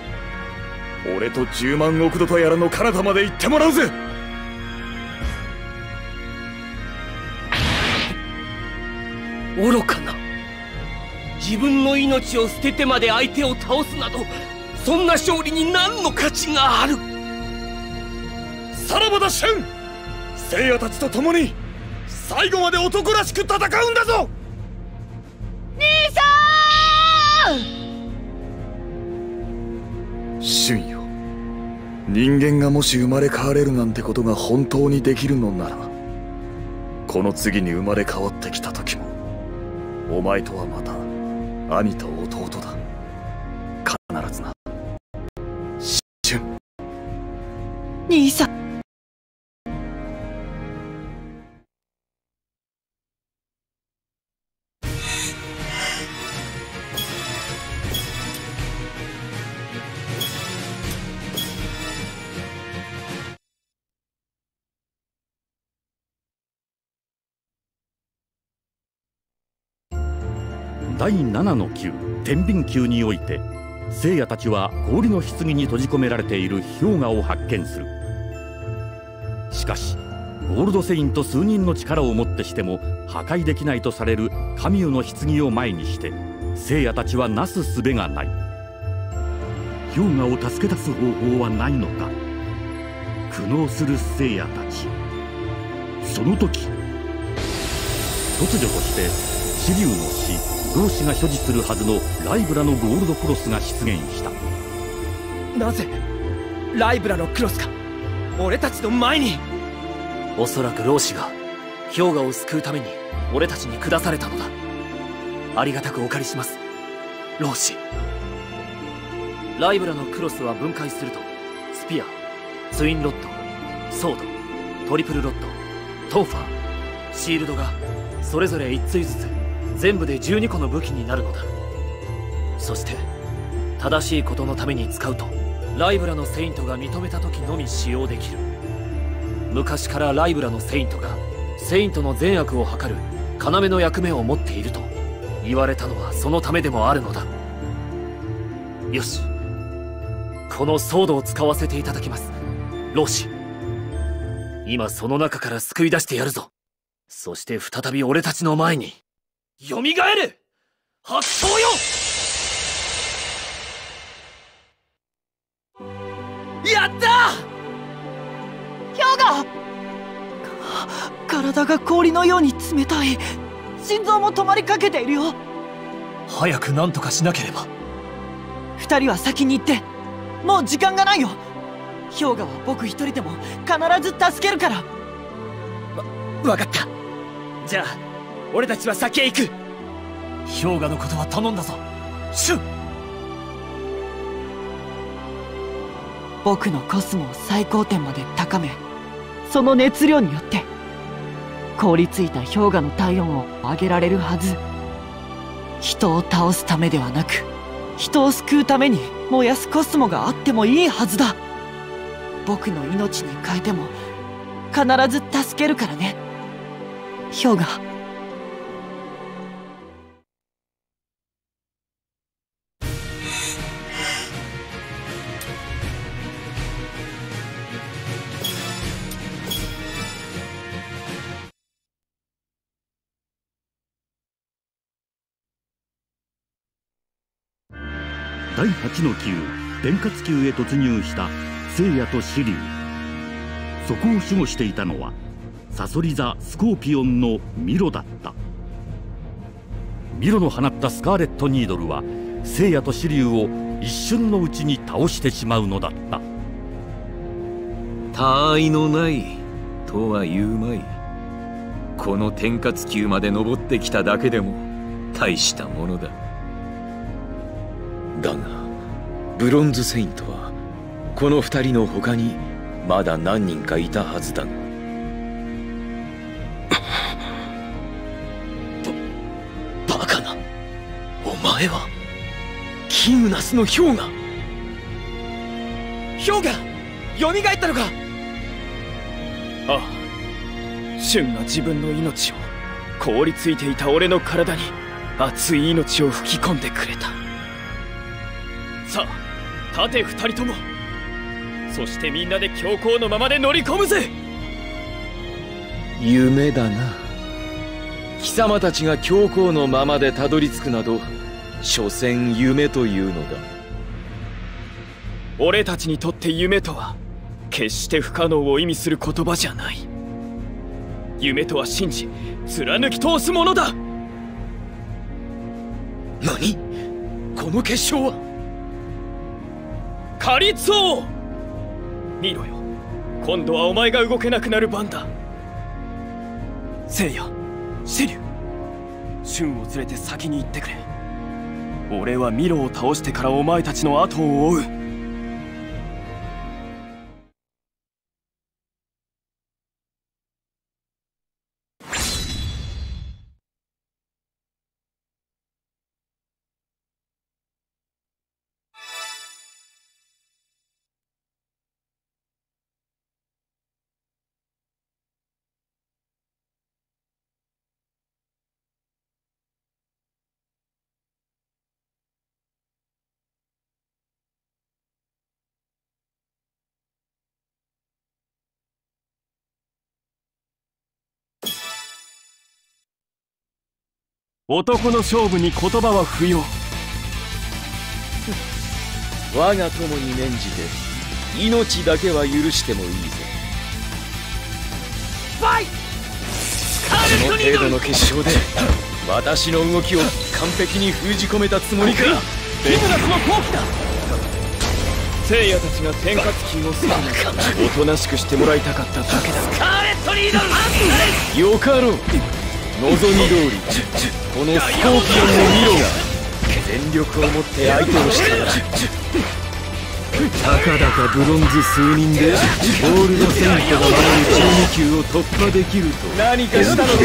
Speaker 7: 俺と10万億度とやらの彼方まで行ってもらうぜ
Speaker 20: 愚かな。自分の命を捨ててまで相手を倒すなどそんな勝利に何の価値がある？
Speaker 7: さらばだシュン聖夜たちと共に最後まで男らしく戦うんだぞ！
Speaker 5: 兄さ
Speaker 7: ん！シュンよ。人間がもし生まれ変われるなんてことが本当にできるのならこの次に生まれ変わってきた時もお前とはまた兄と弟だ。必ずな。春。
Speaker 10: 兄さん
Speaker 2: 第7の級天秤級において聖夜たちは氷の棺に閉じ込められている氷河を発見する。しかしゴールドセインと数人の力をもってしても破壊できないとされる神代の棺を前にして聖夜たちはなすすべがない。氷河を助け出す方法はないのか。苦悩する聖夜たち。その時突如として紫龍の死。老子が所持するはずのライブラのゴールドクロスが出現した。
Speaker 3: なぜライブラのクロスが俺たちの前に？
Speaker 6: おそらく老子が氷河を救うために俺たちに下されたのだ。ありがたくお借りします。老子。ライブラのクロスは分解するとスピアツインロッドソードトリプルロッドトンファーシールドがそれぞれ1対ずつ全部で12個の武器になるのだ。そして正しいことのために使うとライブラのセイントが認めた時のみ使用できる。昔からライブラのセイントがセイントの善悪を図る要の役目を持っていると言われたのはそのためでもあるのだ。よし。このソードを使わせていただきます。老子今その中から救い出してやるぞ。そして再び俺たちの前に。蘇れ発想よ。
Speaker 3: やった！
Speaker 10: 氷河体が氷のように冷たい。心臓も止まりかけているよ。
Speaker 6: 早く何とかしなければ。
Speaker 10: 二人は先に行って。もう時間がないよ。氷河は僕一人でも必ず助けるから。
Speaker 3: わかった。じゃあ俺たちは先へ行く。
Speaker 6: 氷河のことは頼んだぞ。シュン
Speaker 10: 僕のコスモを最高点まで高めその熱量によって凍りついた氷河の体温を上げられるはず。人を倒すためではなく人を救うために燃やすコスモがあってもいいはずだ。僕の命に変えても必ず助けるからね。氷河
Speaker 2: 第8の級天活級へ突入した聖夜と紫龍そこを守護していたのはサソリ座スコーピオンのミロだった。ミロの放ったスカーレット・ニードルは聖夜と紫龍を一瞬のうちに倒してしまうのだった。
Speaker 15: 他愛のないとは言うまい。この天活級まで登ってきただけでも大したものだ。だがブロンズ・セイントはこの二人の他にまだ何人かいたはずだ。が
Speaker 3: バカな。お前はキムナスの氷河氷河蘇ったのか。
Speaker 11: ああ俊が自分の命を凍りついていた俺の体に熱い命を吹き込んでくれたさあ立て二人とも。そしてみんなで強行のままで乗り込むぜ。
Speaker 15: 夢だな。貴様たちが教皇のままでたどり着くなど所詮夢というのだ。
Speaker 11: 俺たちにとって夢とは決して不可能を意味する言葉じゃない。夢とは信じ貫き通すものだ。
Speaker 3: 何？この結晶は？
Speaker 11: カリツォ見ろよ。今度はお前が動けなくなる番だ。聖夜シリュシュンを連れて先に行ってくれ。俺はミロを倒してからお前たちの後を追う。男の勝負に言葉は不要。
Speaker 15: 我が友に免じて命だけは許してもいいぜ。
Speaker 3: ファイ
Speaker 15: この程度の決勝で私の動きを完璧に封じ込めたつもりか。
Speaker 11: キムナスの好機だ。
Speaker 15: 聖夜たちが天下付きをするのおとなしくしてもらいたかっただけだ。
Speaker 11: スカーレット・リードル
Speaker 15: よかろう望み通りこのスコーピオンのミロが全力を持って相手をしたたかだかブロンズ数人でゴールドセントが守る12級を突破できると。何かしたのか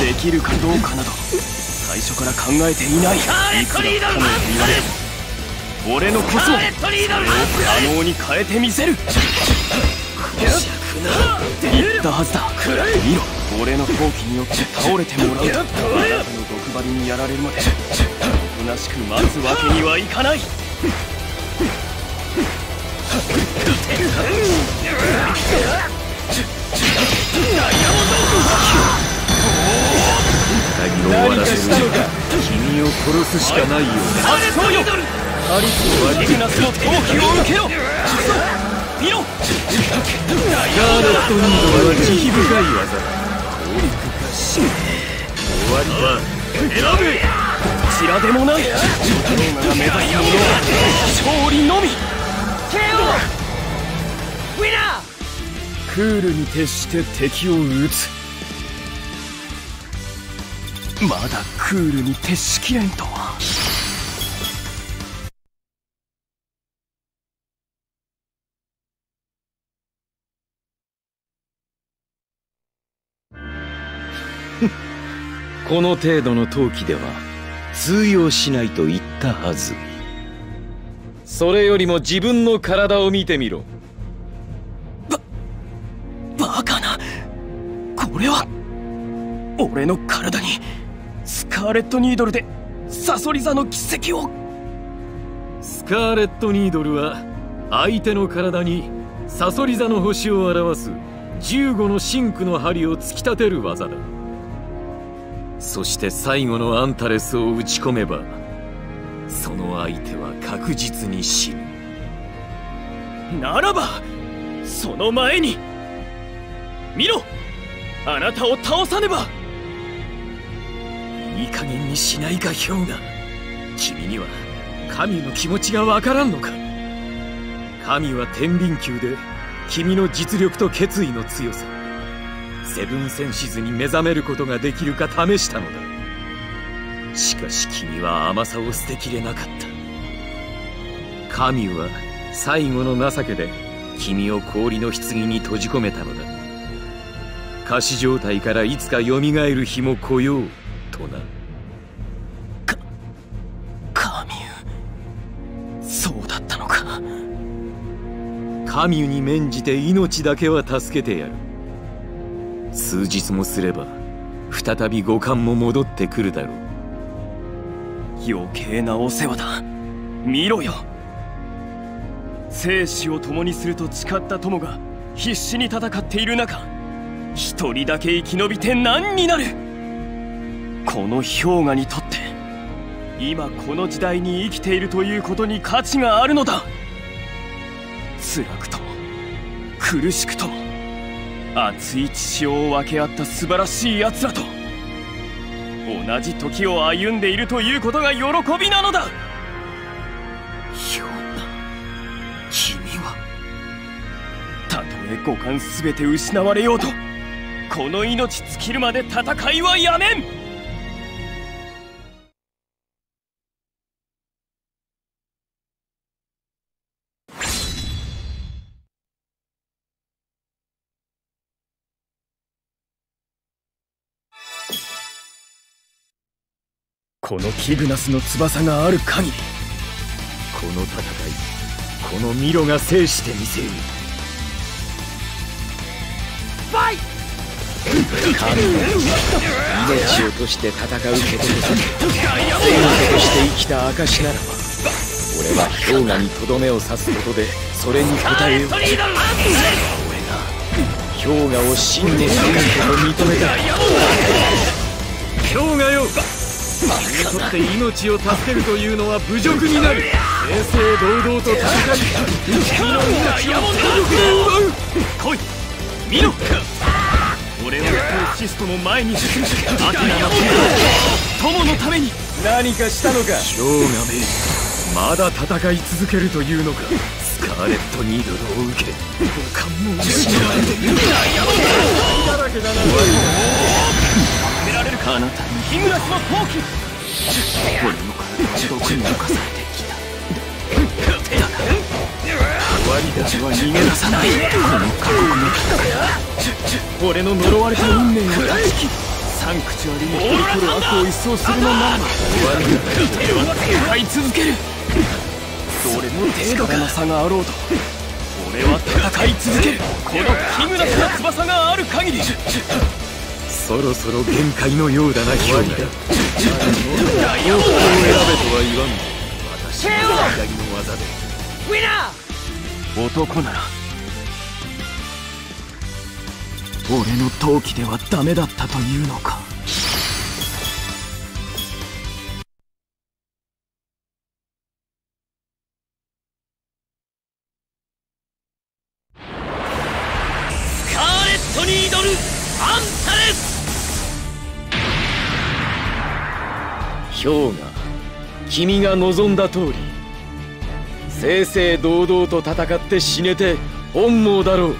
Speaker 15: できるかどうかなど最初から考えていない。いくら不可能と言われても。俺のコスモそれを可能に変えてみせる。言ったはずだ。見ろ。俺の好機によって倒れてもらう。とあなたの毒針にやられるまで。おとなしく待つわけにはいかない。
Speaker 11: 何かしたのか。
Speaker 15: 君を殺すしかないよ
Speaker 11: 発想よ
Speaker 15: ハリスは
Speaker 11: リグナスの闘気を受けろ見ろ
Speaker 15: ガーレットニードは慈悲深い技攻撃か死終わりだ
Speaker 11: 選べ
Speaker 15: こちらでもないローマが目指すものは勝利のみ
Speaker 11: KO ウィナー
Speaker 15: クールに徹して敵を撃つまだクールに徹しきれんとはこの程度の陶器では通用しないと言ったはず。それよりも自分の体を見てみろ。
Speaker 11: バカな。これは俺の体にスカーレットニードルでサソリ座の奇跡を。
Speaker 15: スカーレットニードルは相手の体にサソリ座の星を表す15の真紅の針を突き立てる技だそして最後のアンタレスを打ち込めばその相手は確実に死ぬ。
Speaker 11: ならばその前に見ろあなたを倒さねば。
Speaker 15: いい加減にしないか氷河君には神の気持ちがわからんのか。神は天秤級で君の実力と決意の強さ。セブンセンシズに目覚めることができるか試したのだ。しかし君は甘さを捨てきれなかった。神は最後の情けで君を氷の棺に閉じ込めたのだ。仮死状態からいつか蘇る日も来ようとな。
Speaker 11: カミュそうだったのか。
Speaker 15: カミュに免じて命だけは助けてやる数日もすれば再び五感も戻ってくるだろう。
Speaker 11: 余計なお世話だ。見ろよ。生死を共にすると誓った友が必死に戦っている中一人だけ生き延びて何になる。この氷河にとって今この時代に生きているということに価値があるのだ。辛くとも苦しくとも熱い血潮を分け合った素晴らしい奴らと同じ時を歩んでいるということが喜びなのだ。
Speaker 15: ヒョンナ君は。
Speaker 11: たとえ五感全て失われようとこの命尽きるまで戦いはやめんこのキグナスの翼がある限り
Speaker 15: この戦いこのミロが制してみせる。
Speaker 11: ファイ
Speaker 21: 神命を落として戦うことこそ天下として生きた証ならば俺は氷河にとどめを刺すことでそれに応えよう。俺が氷河を真の天下と認めた。
Speaker 15: 氷河よにとって命を助けるというのは侮辱になる正々堂々と戦い君の命を侮辱で奪う
Speaker 11: 来い見ろ俺を一人シストの前に進むアテナの友のために
Speaker 15: 何かしたのか
Speaker 3: 氷河めまだ戦い続けるというのかスカーレット・ニードルを受け五感も失われている
Speaker 11: だらけだな止められるかあなたにヒムラスの闘気
Speaker 22: 俺の体は毒に侵されてきただが終わりだは逃げ出さないこの過酷な戦い
Speaker 11: 俺の呪われた運命を断ち切サンクチュアリにはびこる悪を一掃するのならば終わりだ戦い続けるどれも力の差があろうと俺は戦い続けるこのキムラスの翼がある限り
Speaker 3: そろそろ限界のようだな氷河方法を。選べとは言わんの私の左の技で
Speaker 15: ウィナ
Speaker 11: ー。男なら俺の闘気ではダメだったというのか。
Speaker 23: 氷河。君が望んだ通り。正々堂々と戦って死ねて本望だろう。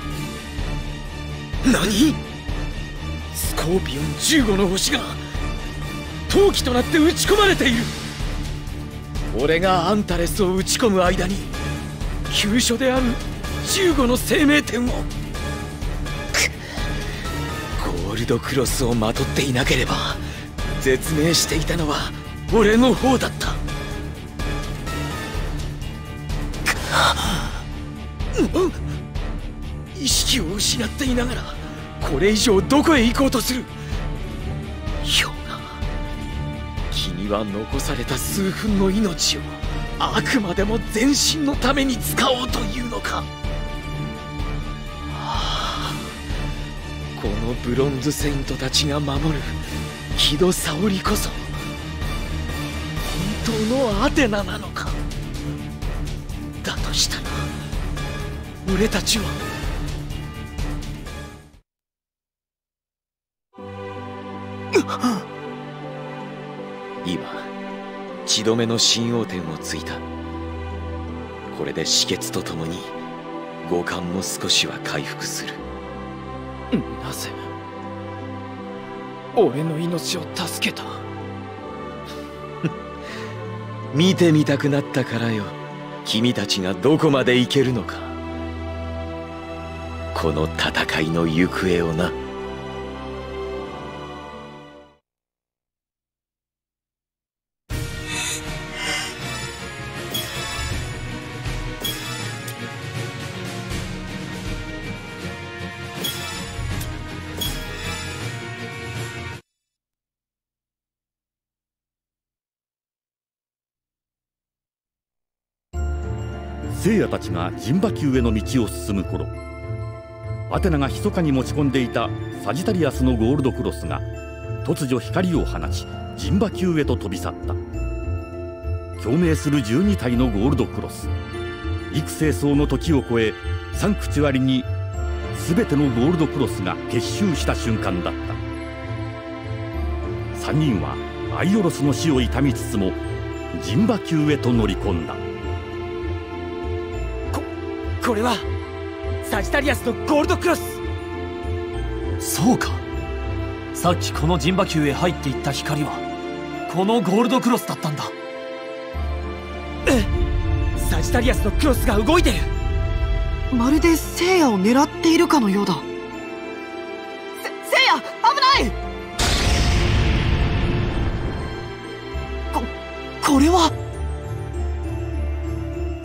Speaker 15: 何？スコーピオン15の星が陶器となって打ち込まれている。俺がアンタレスを打ち込む間に急所である15の生命点を。くゴールドクロスをまとっていなければ絶命していたのは俺の方だった。意識を失っていながらこれ以上どこへ行こうとする。氷河君は残された数分の命をあくまでも全身のために使おうというのか、はあ、このブロンズセイントたちが守る木戸沙織こそ。のアテナなのか。だとしたら俺たちは。今血止めの新王点をついた。これで止血とともに五感も少しは回復する。
Speaker 11: なぜ俺の命を助けた？
Speaker 15: 見てみたくなったからよ。君たちがどこまで行けるのか。この戦いの行方をな。
Speaker 2: 聖夜たちが陣馬球への道を進む頃アテナが密かに持ち込んでいたサジタリアスのゴールドクロスが突如光を放ち陣馬球へと飛び去った。共鳴する12体のゴールドクロス。幾世層の時を超えサンクチュアリに全てのゴールドクロスが結集した瞬間だった。3人はアイオロスの死を悼みつつも陣馬球へと乗り込んだ。
Speaker 15: これはサジタリアスのゴールドクロス。
Speaker 6: そうか。さっきこの陣馬球へ入っていった光はこのゴールドクロスだったんだ。
Speaker 15: え。サジタリアスのクロスが動いてる。
Speaker 10: まるで聖夜を狙っているかのようだ。せ聖夜危ない！ここれは？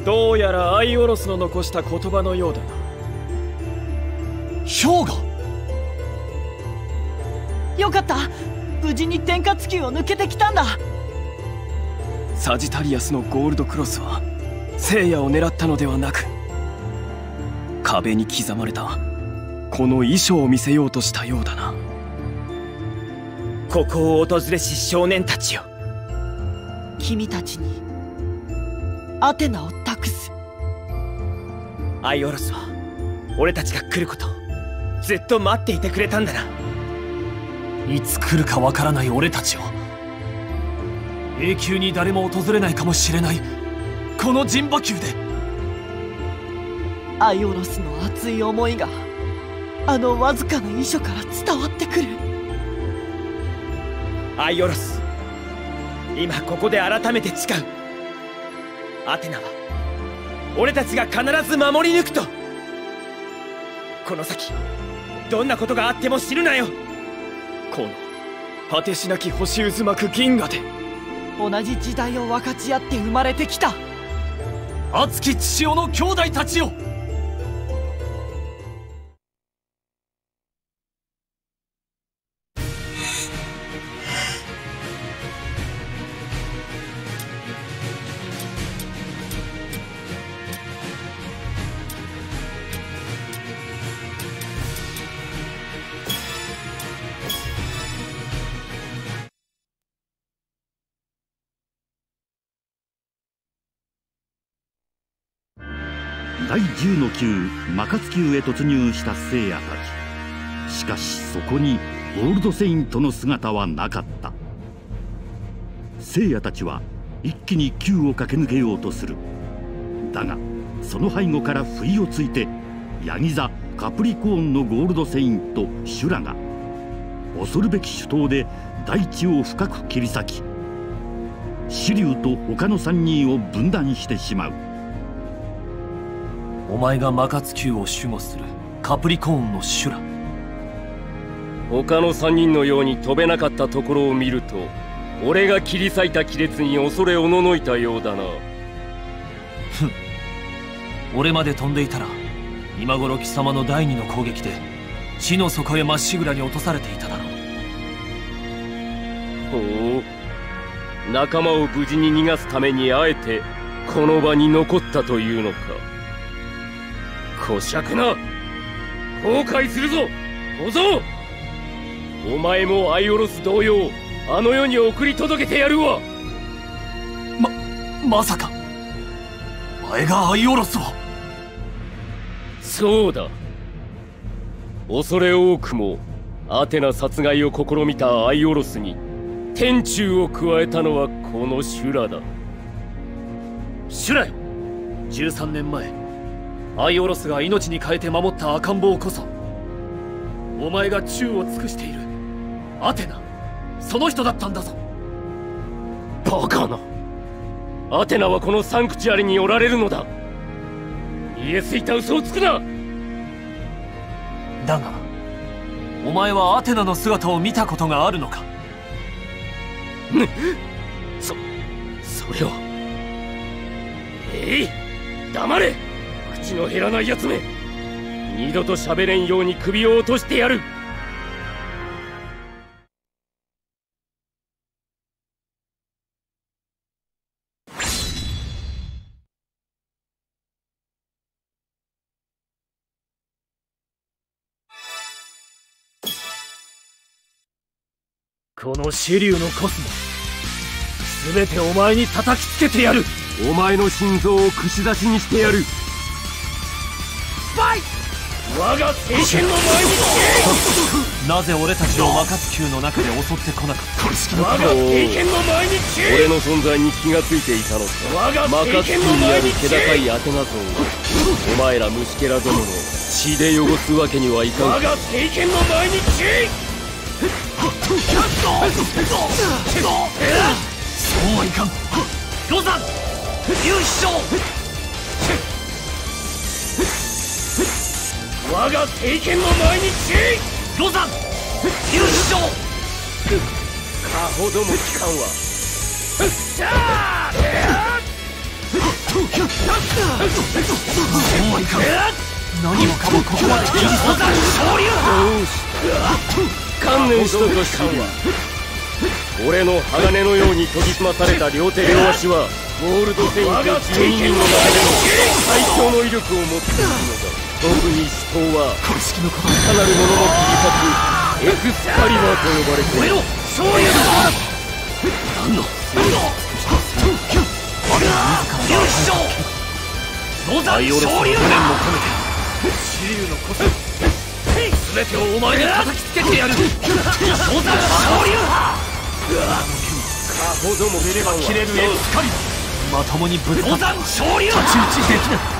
Speaker 11: どうやらアイオロスの残した言葉のようだな。
Speaker 6: 氷河
Speaker 10: よかった。無事に天下地球を抜けてきたんだ。
Speaker 11: サジタリアスのゴールドクロスは聖夜を狙ったのではなく壁に刻まれたこの衣装を見せようとしたようだな。
Speaker 15: ここを訪れし少年たちよ。
Speaker 10: 君たちにアテナを託す。
Speaker 15: アイオロスは俺たちが来ることを。ずっと待っていてくれたんだな。
Speaker 6: いつ来るかわからない俺たちを。永久に誰も訪れないかもしれない。この陣馬宮で。
Speaker 10: アイオロスの熱い思いがあのわずかな遺書から伝わってくる。
Speaker 3: アイオロス今ここで改めて誓うアテナは俺たちが必ず守り抜くと。この先どんなことがあっても知るなよ。
Speaker 11: この果てしなき星渦巻く銀河で。
Speaker 10: 同じ時代を分かち合って生まれてきた。
Speaker 6: 熱き父親の兄弟たちよ
Speaker 2: 第10の級魔活級へ突入した聖夜たち。しかしそこにゴールドセイントの姿はなかった。聖夜たちは一気に級を駆け抜けようとする。だがその背後から不意をついてヤギ座カプリコーンのゴールドセイントシュラが恐るべき手刀で大地を深く切り裂き紫龍と他の3人を分断してしまう。
Speaker 6: お前が魔活球を守護するカプリコーンのシュラ
Speaker 18: 他の3人のように飛べなかったところを見ると俺が切り裂いた亀裂に恐れおののいたようだな。
Speaker 6: ふん。俺まで飛んでいたら今頃貴様の第二の攻撃で地の底へまっしぐらに落とされていただろう。
Speaker 18: ほう。仲間を無事に逃がすためにあえてこの場に残ったというのかこしゃくな。後悔するぞ。小僧。お前もアイオロス同様あの世に送り届けてやるわ。
Speaker 6: ままさか。お前がアイオロスを
Speaker 18: そうだ。恐れ多くもアテナ殺害を試みたアイオロスに天柱を加えたのはこの修羅だ。
Speaker 6: シュラよ13年前アイオロスが命に変えて守った赤ん坊こそお前が宙を尽くしている。アテナその人だったんだぞ。
Speaker 18: バカな。アテナはこのサンクチュアリにおられるのだ。言えすいた嘘をつくな。
Speaker 6: だがお前はアテナの姿を見たことがあるのか？
Speaker 18: そそれは。えい黙れ口の減らないやつめ。二度と喋れんように首を落としてやる。
Speaker 6: この紫竜のコスモ全てお前に叩きつけてやる。
Speaker 18: お前の心臓を串刺しにしてやる。我が聖剣の前に
Speaker 6: なぜ俺たちを魔活球の中で襲ってこなか。った
Speaker 18: 我が聖剣の前に俺の存在に気がついていたのか。魔活球にある気高いアテナ像をお前ら虫けらどもの血で汚すわけにはいかん
Speaker 24: 我が聖剣の前に
Speaker 6: そうはいかんロザン勇飛将
Speaker 24: 我が聖剣の前に
Speaker 6: ロザン勇飛将
Speaker 18: かほども効かんわ
Speaker 6: そうはいか何もかもここまで切り裂か
Speaker 18: よし観念しととしわ俺の鋼のように研ぎ澄まされた両手両足はゴールドセイント12人の中でも最強の威力を持っているのだ。特に死闘はいかなるものも切り裂くエクスカリバーと呼ばれている
Speaker 6: そういうだ何の勇飛将ロザン昇竜だも込めて紫竜のコス全てをお前に叩きつけてやる小山昇竜派
Speaker 18: かほども
Speaker 6: 触れば切れるエクスカリバーまともにぶっ飛山昇竜派太刀打ちできない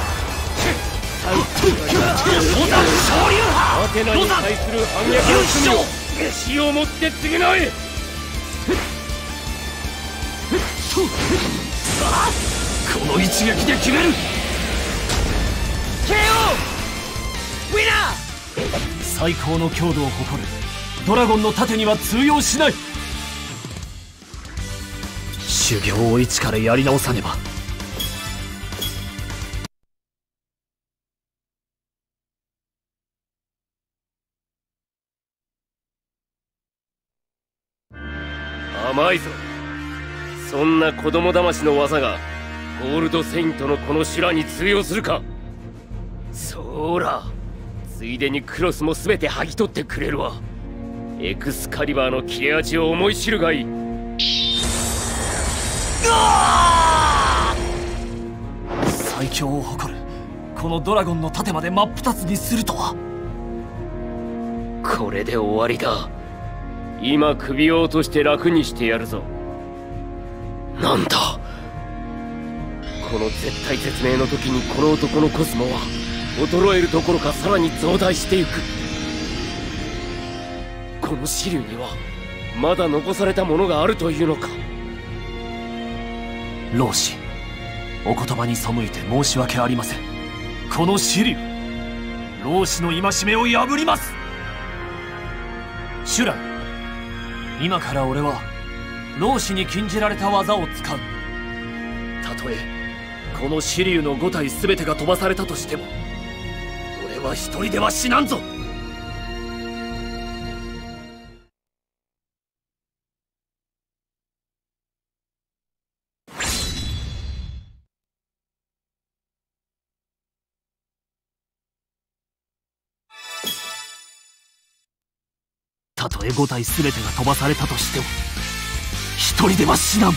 Speaker 18: ナに対する反撃の罪を死をもって償え
Speaker 6: この一撃で決める。
Speaker 3: KO ウィナ
Speaker 6: ー最高の強度を誇るドラゴンの盾には通用しない修行を一からやり直さねば
Speaker 18: な子供騙しの技がゴールドセイントのこの修羅に通用するか。そら。ついでにクロスも全て剥ぎ取ってくれるわ。エクスカリバーの切れ味を思い知るがいい。
Speaker 6: 最強を誇るこのドラゴンの盾まで真っ二つにするとは。
Speaker 18: これで終わりだ。今首を落として楽にしてやるぞなんだこの絶対絶命の時にこの男のコスモは衰えるどころかさらに増大していく。この支流にはまだ残されたものがあるというのか。
Speaker 6: 老子お言葉に背いて申し訳ありません。この支流老子の戒めを破ります。シュラン今から俺は老子に禁じられた技を使う。たとえこの支流の5体全てが飛ばされたとしても俺は一人では死なんぞ。たとえ5体全てが飛ばされたとしても一人では死なん。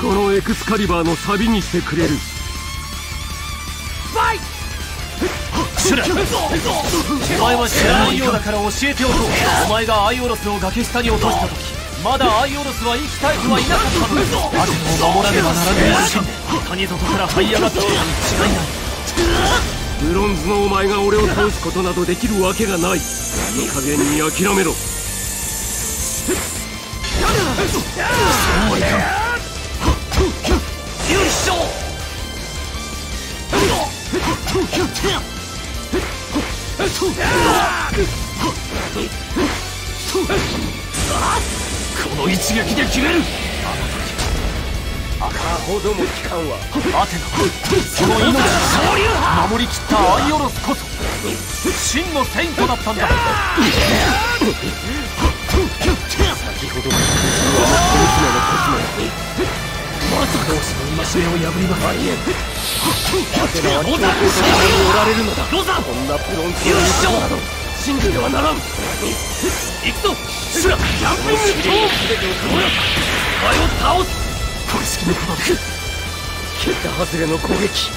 Speaker 18: このエクスカリバーのサビにしてくれる。
Speaker 3: バイ！
Speaker 6: シュラお前は知らないようだから教えておこう。お前がアイオロスを崖下に落とした時まだアイオロスは息絶えてはいなかったのですアテナを守らねばならぬ一心で谷底から這い上がったに違いない。
Speaker 18: ブロンズのお前が俺を倒すことなどできるわけがない。いい加減に諦めろ
Speaker 6: の一撃で決める
Speaker 18: かほども効かんわ
Speaker 6: アテナその命を守りきったアイオロスこそ真のセイントだったんだ
Speaker 18: 先ほどから娘のコスモ
Speaker 6: まさか同士の戒めを破りますありえん
Speaker 18: アテナは強行とにおられるのだ
Speaker 6: ロザ
Speaker 18: こんなプロンツの優勝など信じてはならん
Speaker 6: 行くぞシュラキャンピングトーンお前を倒すこれ式のことで
Speaker 18: 桁外れの攻撃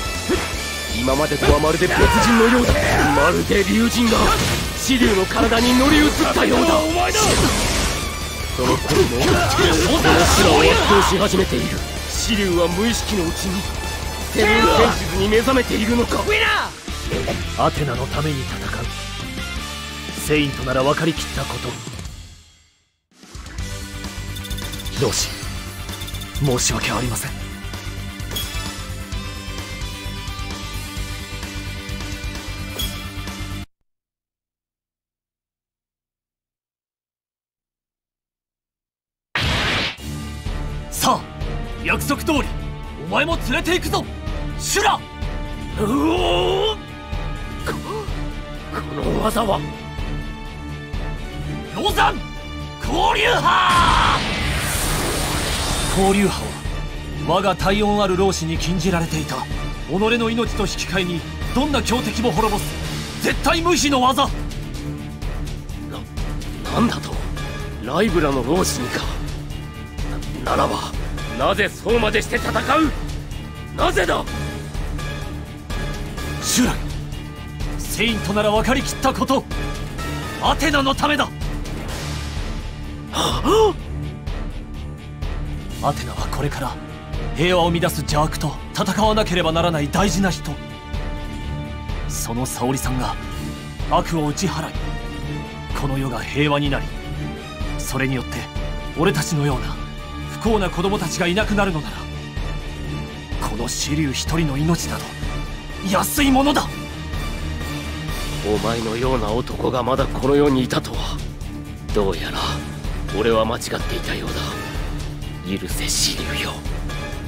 Speaker 18: 今までとはまるで別人のようだまるで竜神が支流の体に乗り移ったようだお前だ。その頃もこの修羅を圧倒し始めている。支流は無意識のうちにセブンセンシズに目覚めているのか。
Speaker 3: ウィナ
Speaker 6: ーアテナのために戦うセイントなら分かりきったこと。老子申し訳ありません。約束通りお前も連れて行くぞ。シュラ！
Speaker 18: うおこの技は
Speaker 6: ロザン交流派交流派は我が体温ある老子に禁じられていた。己の命と引き換えにどんな強敵も滅ぼす。絶対無比の技。
Speaker 18: ななんだとライブラの老子にか。ならばなぜそうまでして戦う？なぜだ？
Speaker 6: シュランセイントなら分かりきったこと。アテナのためだ。アテナはこれから平和を乱す邪悪と戦わなければならない大事な人。その沙織さんが悪を打ち払いこの世が平和になりそれによって俺たちのような不幸な子供たちがいなくなるのならこの紫龍一人の命など安いものだ。
Speaker 4: お前のような男がまだこの世にいたとはどうやら俺は間違っていたようだ。許せ紫龍よ。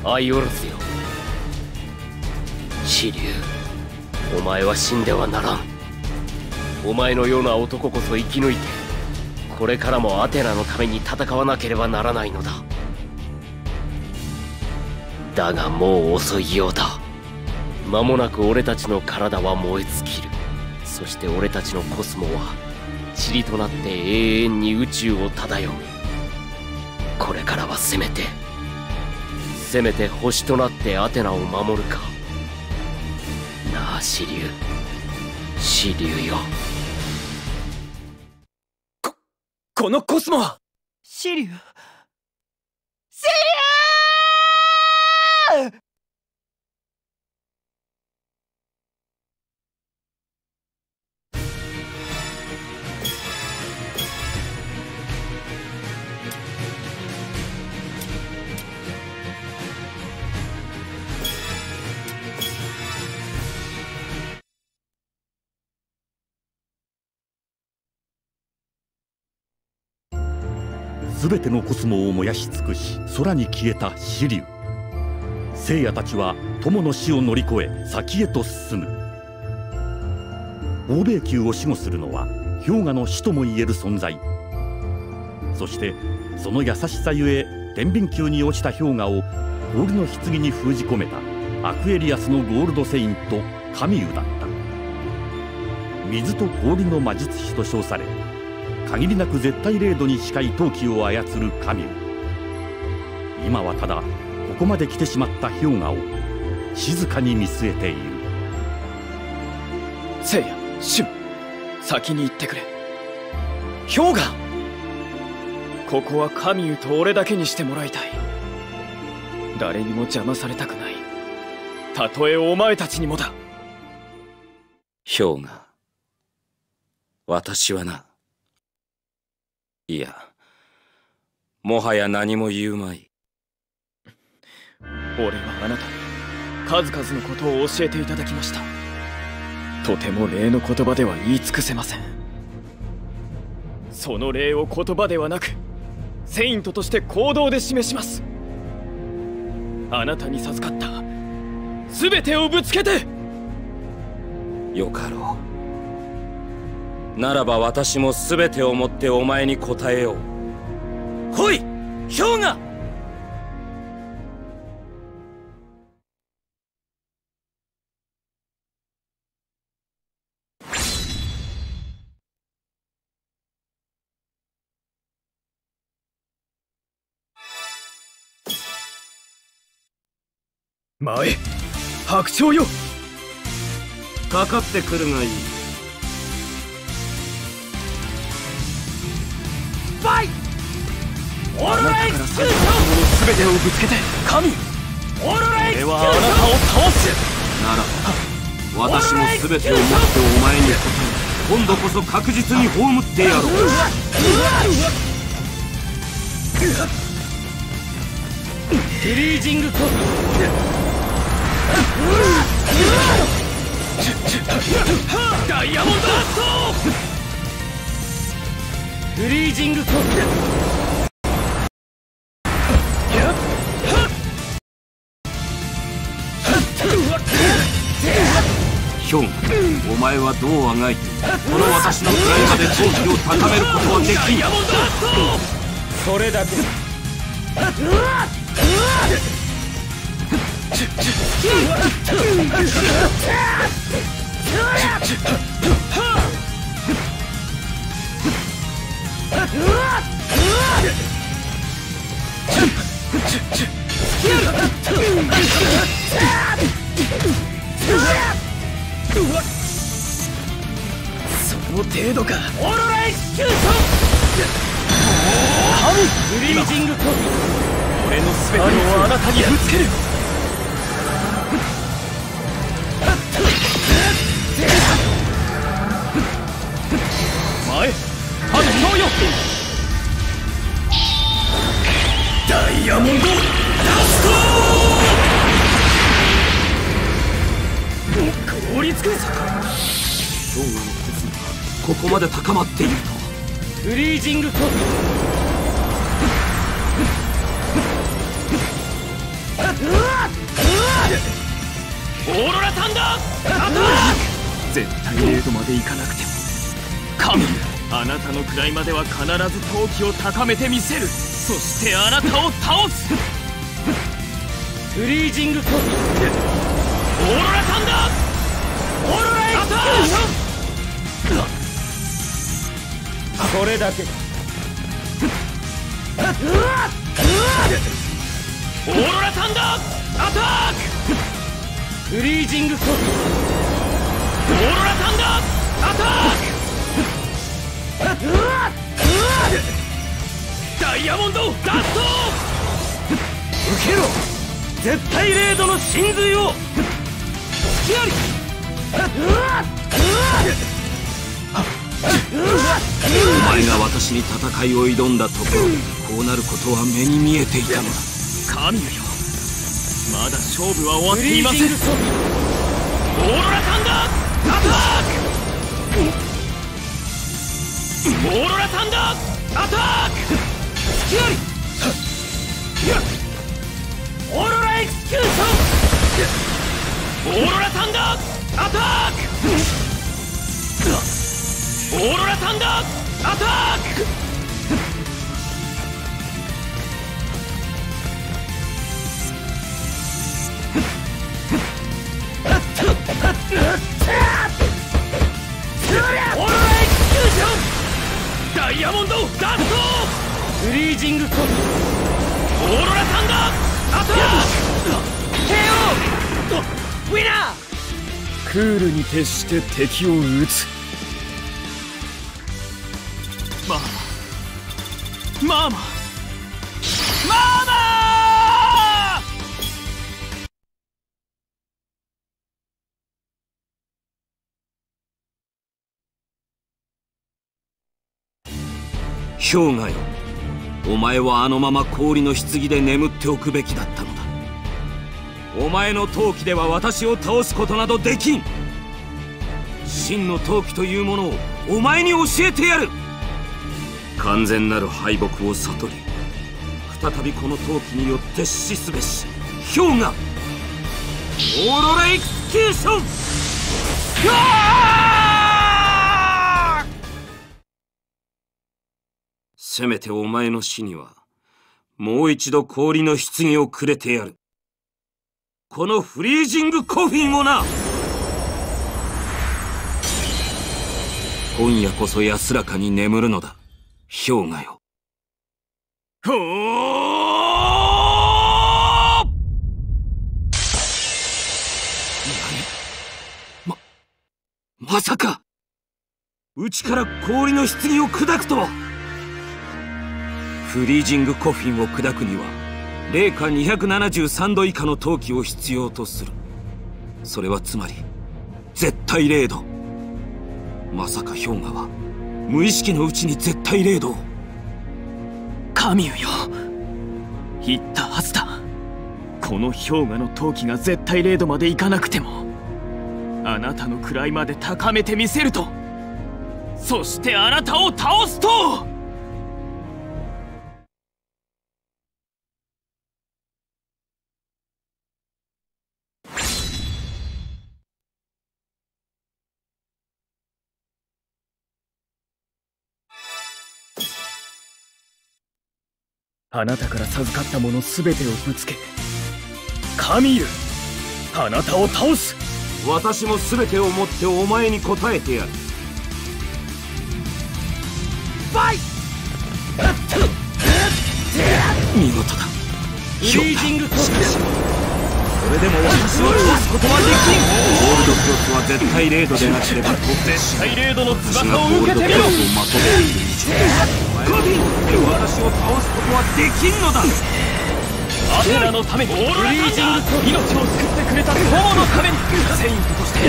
Speaker 4: 愛おろずよ。紫龍お前は死んではならん。お前のような男こそ生き抜いてこれからもアテナのために戦わなければならないのだ。だがもう遅いようだ。間もなく俺たちの体は燃え尽きる。そして俺たちのコスモは塵となって永遠に宇宙を漂う。これからはせめてせめて星となってアテナを守るか。なあ支流支流よ。
Speaker 3: このコスモは！
Speaker 10: シリュウ
Speaker 2: 全てのコスモを燃やし尽くし空に消えた紫龍聖夜たちは友の死を乗り越え先へと進む。欧米宮を守護するのは氷河の死ともいえる存在。そしてその優しさゆえ天秤宮に落ちた氷河を氷の棺に封じ込めたアクエリアスのゴールドセイントカミウだった。水と氷の魔術師と称され限りなく絶対零度に近い陶器を操る神。今はただここまで来てしまった氷河を静かに見据えている。
Speaker 11: 聖夜春先に行ってくれ。氷河。ここは神湯と俺だけにしてもらいたい。誰にも邪魔されたくない。たとえお前たちにもだ。
Speaker 4: 氷河。私はないやもはや何も言うまい。
Speaker 11: 俺はあなたに数々のことを教えていただきました。とても礼の言葉では言い尽くせません。その礼を言葉ではなくセイントとして行動で示します。あなたに授かった全てをぶつけて。
Speaker 4: よかろうならば私も全てをもってお前に答えよう。来い氷河！
Speaker 11: 前白鳥よ。
Speaker 4: かかってくるがいい
Speaker 11: ファイオーロラエクスキューション。全てをぶつけて神オーロラエクスキューション。俺はあなたを倒す
Speaker 4: ならば私も全てをもってお前に答え今度こそ確実に葬ってやろう
Speaker 11: フリージン。グコースダイヤモン。ドアットフリージングコー
Speaker 4: ヒョンお前はどうあがいてこの私のプライドで闘気を高めることはできん。
Speaker 3: それだけ
Speaker 11: その程度か
Speaker 3: オーロラエクスキューション
Speaker 11: 神
Speaker 3: フリージングコピー
Speaker 11: 俺の全てをあなたにぶつける前反応よダイヤモンドラスト凍りつく
Speaker 4: 氷河の鉄がここまで高まっていると
Speaker 3: フリージングコピ
Speaker 11: オーロラサンダーアタック!絶対0度まで行かなくても。神あなたの位までは必ず闘気を高めてみせる。そしてあなたを倒す。
Speaker 3: フリージングコピー
Speaker 11: オーロラサンダー
Speaker 3: オーロラエクスキューションそれだけ。
Speaker 11: オーロラサンダーアタック。
Speaker 3: フリージングコピー
Speaker 11: オーロラサンダーアタックダイヤモンドラスト
Speaker 3: 受けろ絶対0度の真髄を
Speaker 11: きあり
Speaker 4: お前が私に戦いを挑んだところこうなることは目に見えていたのだ
Speaker 11: 神よまだ勝負は終わっていませんオーロラサンダーアタッオーロラサンダーアタック隙あり
Speaker 3: オーロラエクスキューシ
Speaker 11: ョンオーロラサンダーアタックオーロラサンダーアタックオーダイヤモンドダスト
Speaker 3: フリージングコピー
Speaker 11: オーロラサンダーアタッ
Speaker 3: ク KO ウィナー！
Speaker 11: クールに徹して敵を撃つ。まあまあまあ。
Speaker 4: 氷河よ。お前はあのまま氷の棺で眠っておくべきだったのだ。お前の闘気では私を倒すことなどできん。真の闘気というものをお前に教えてやる。完全なる敗北を悟り再びこの闘気によって死すべし。氷河オーロラエクスキューション。せめてお前の死にはもう一度氷の棺をくれてやる。このフリージングコフィンをな！今夜こそ安らかに眠るのだ氷河よ。
Speaker 11: ほー
Speaker 4: ままさか！うちから氷の棺を砕くとはフリージングコフィンを砕くには零下273度以下の陶器を必要とする。それはつまり絶対零度。まさか氷河は無意識のうちに絶対零度を。
Speaker 11: 神よ。言ったはずだ。この氷河の陶器が絶対零度までいかなくてもあなたの位まで高めてみせると。そしてあなたを倒すと。あなたから授かったもの全てをぶつけ神よあなたを倒す。
Speaker 4: 私も全てをもってお前に応えてやる。
Speaker 3: ファイ
Speaker 4: 見事だ。
Speaker 3: フリージングコピー
Speaker 4: それでも私を倒すことはできん。ゴールドクロスは
Speaker 11: 絶対レードでなければ。絶対レードの翼を受けてみろ。
Speaker 7: まとめている。以上
Speaker 11: 私を倒すことはできんのだ。アテナのためにフリージングと命を救ってくれた友のためにセイントとして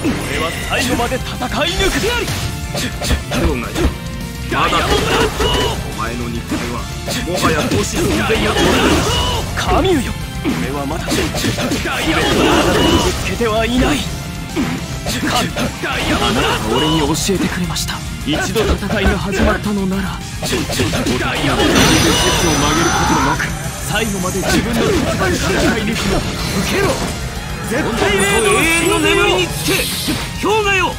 Speaker 11: 俺は最後まで戦い抜く
Speaker 7: まだお前の肉体はもはや投資寸前やと
Speaker 11: 神よ。俺はまだ全ての体をぶつけてはいない神俺に教えてくれました一度戦いが始まったのならお互いの説を曲げることなく最後まで自分の立場で戦い抜くのだ受けろ。絶対レードの
Speaker 7: 永遠の眠りにつけ氷河よ。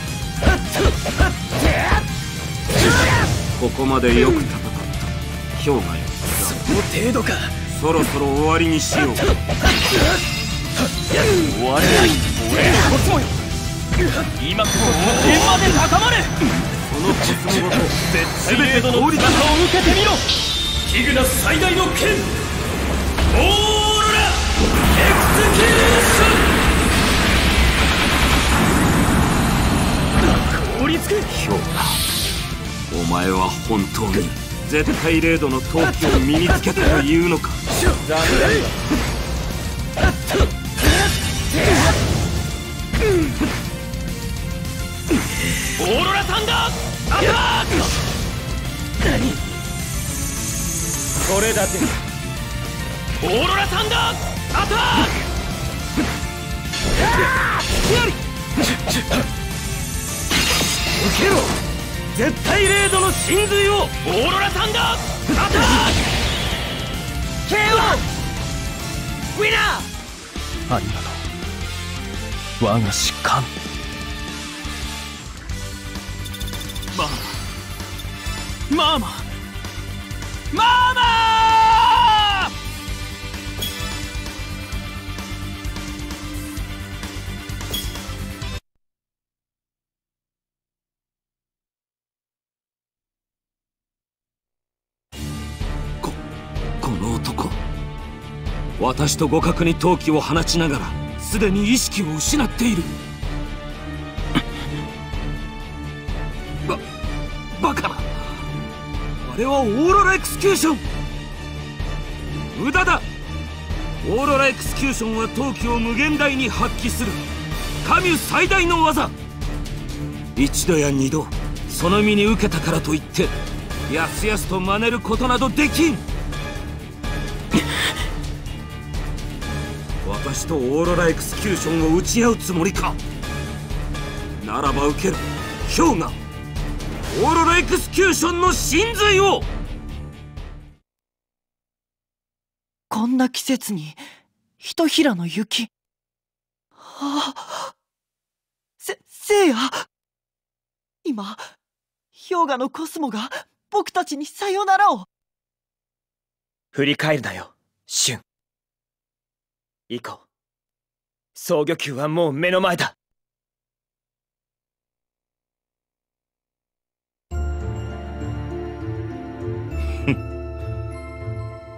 Speaker 7: ここまでよく戦った。氷河よ。
Speaker 11: その程度か。
Speaker 7: そろそろ終わりにしよう。終
Speaker 11: われ。ない俺のコスモよ。今こそ天まで高まれ。
Speaker 7: そのコスモごと
Speaker 11: 絶対レードの翼を受けてみろキグナ最大の剣オーロラエクスキューション凍りつく
Speaker 7: 氷河お前は本当に絶対レードの陶器を身につけたというのか。
Speaker 11: 残念。オーロラサンダーアタック何それ？だけオーロラサンダーアタック受けろ絶対レードの真髄をオーロラサンダーアタック KO ウィナーありがとう。我が疾患マーママーマママ
Speaker 7: この男。私と互角に陶器を放ちながらすでに意識を失っている。あれはオーロラエクスキューション。無駄だ。オーロラエクスキューションは陶器を無限大に発揮する。神最大の技。一度や二度その身に受けたからといってやすやすと真似ることなどできん。私とオーロラエクスキューションを打ち合うつもりか。ならば受ける。氷河。オーロラエクスキューションの真髄を。
Speaker 10: こんな季節にひとひらの雪。ああ。せせいや。今氷河のコスモが僕たちにさよならを。
Speaker 3: 振り返るなよシュン。以降総魚球はもう目の前だ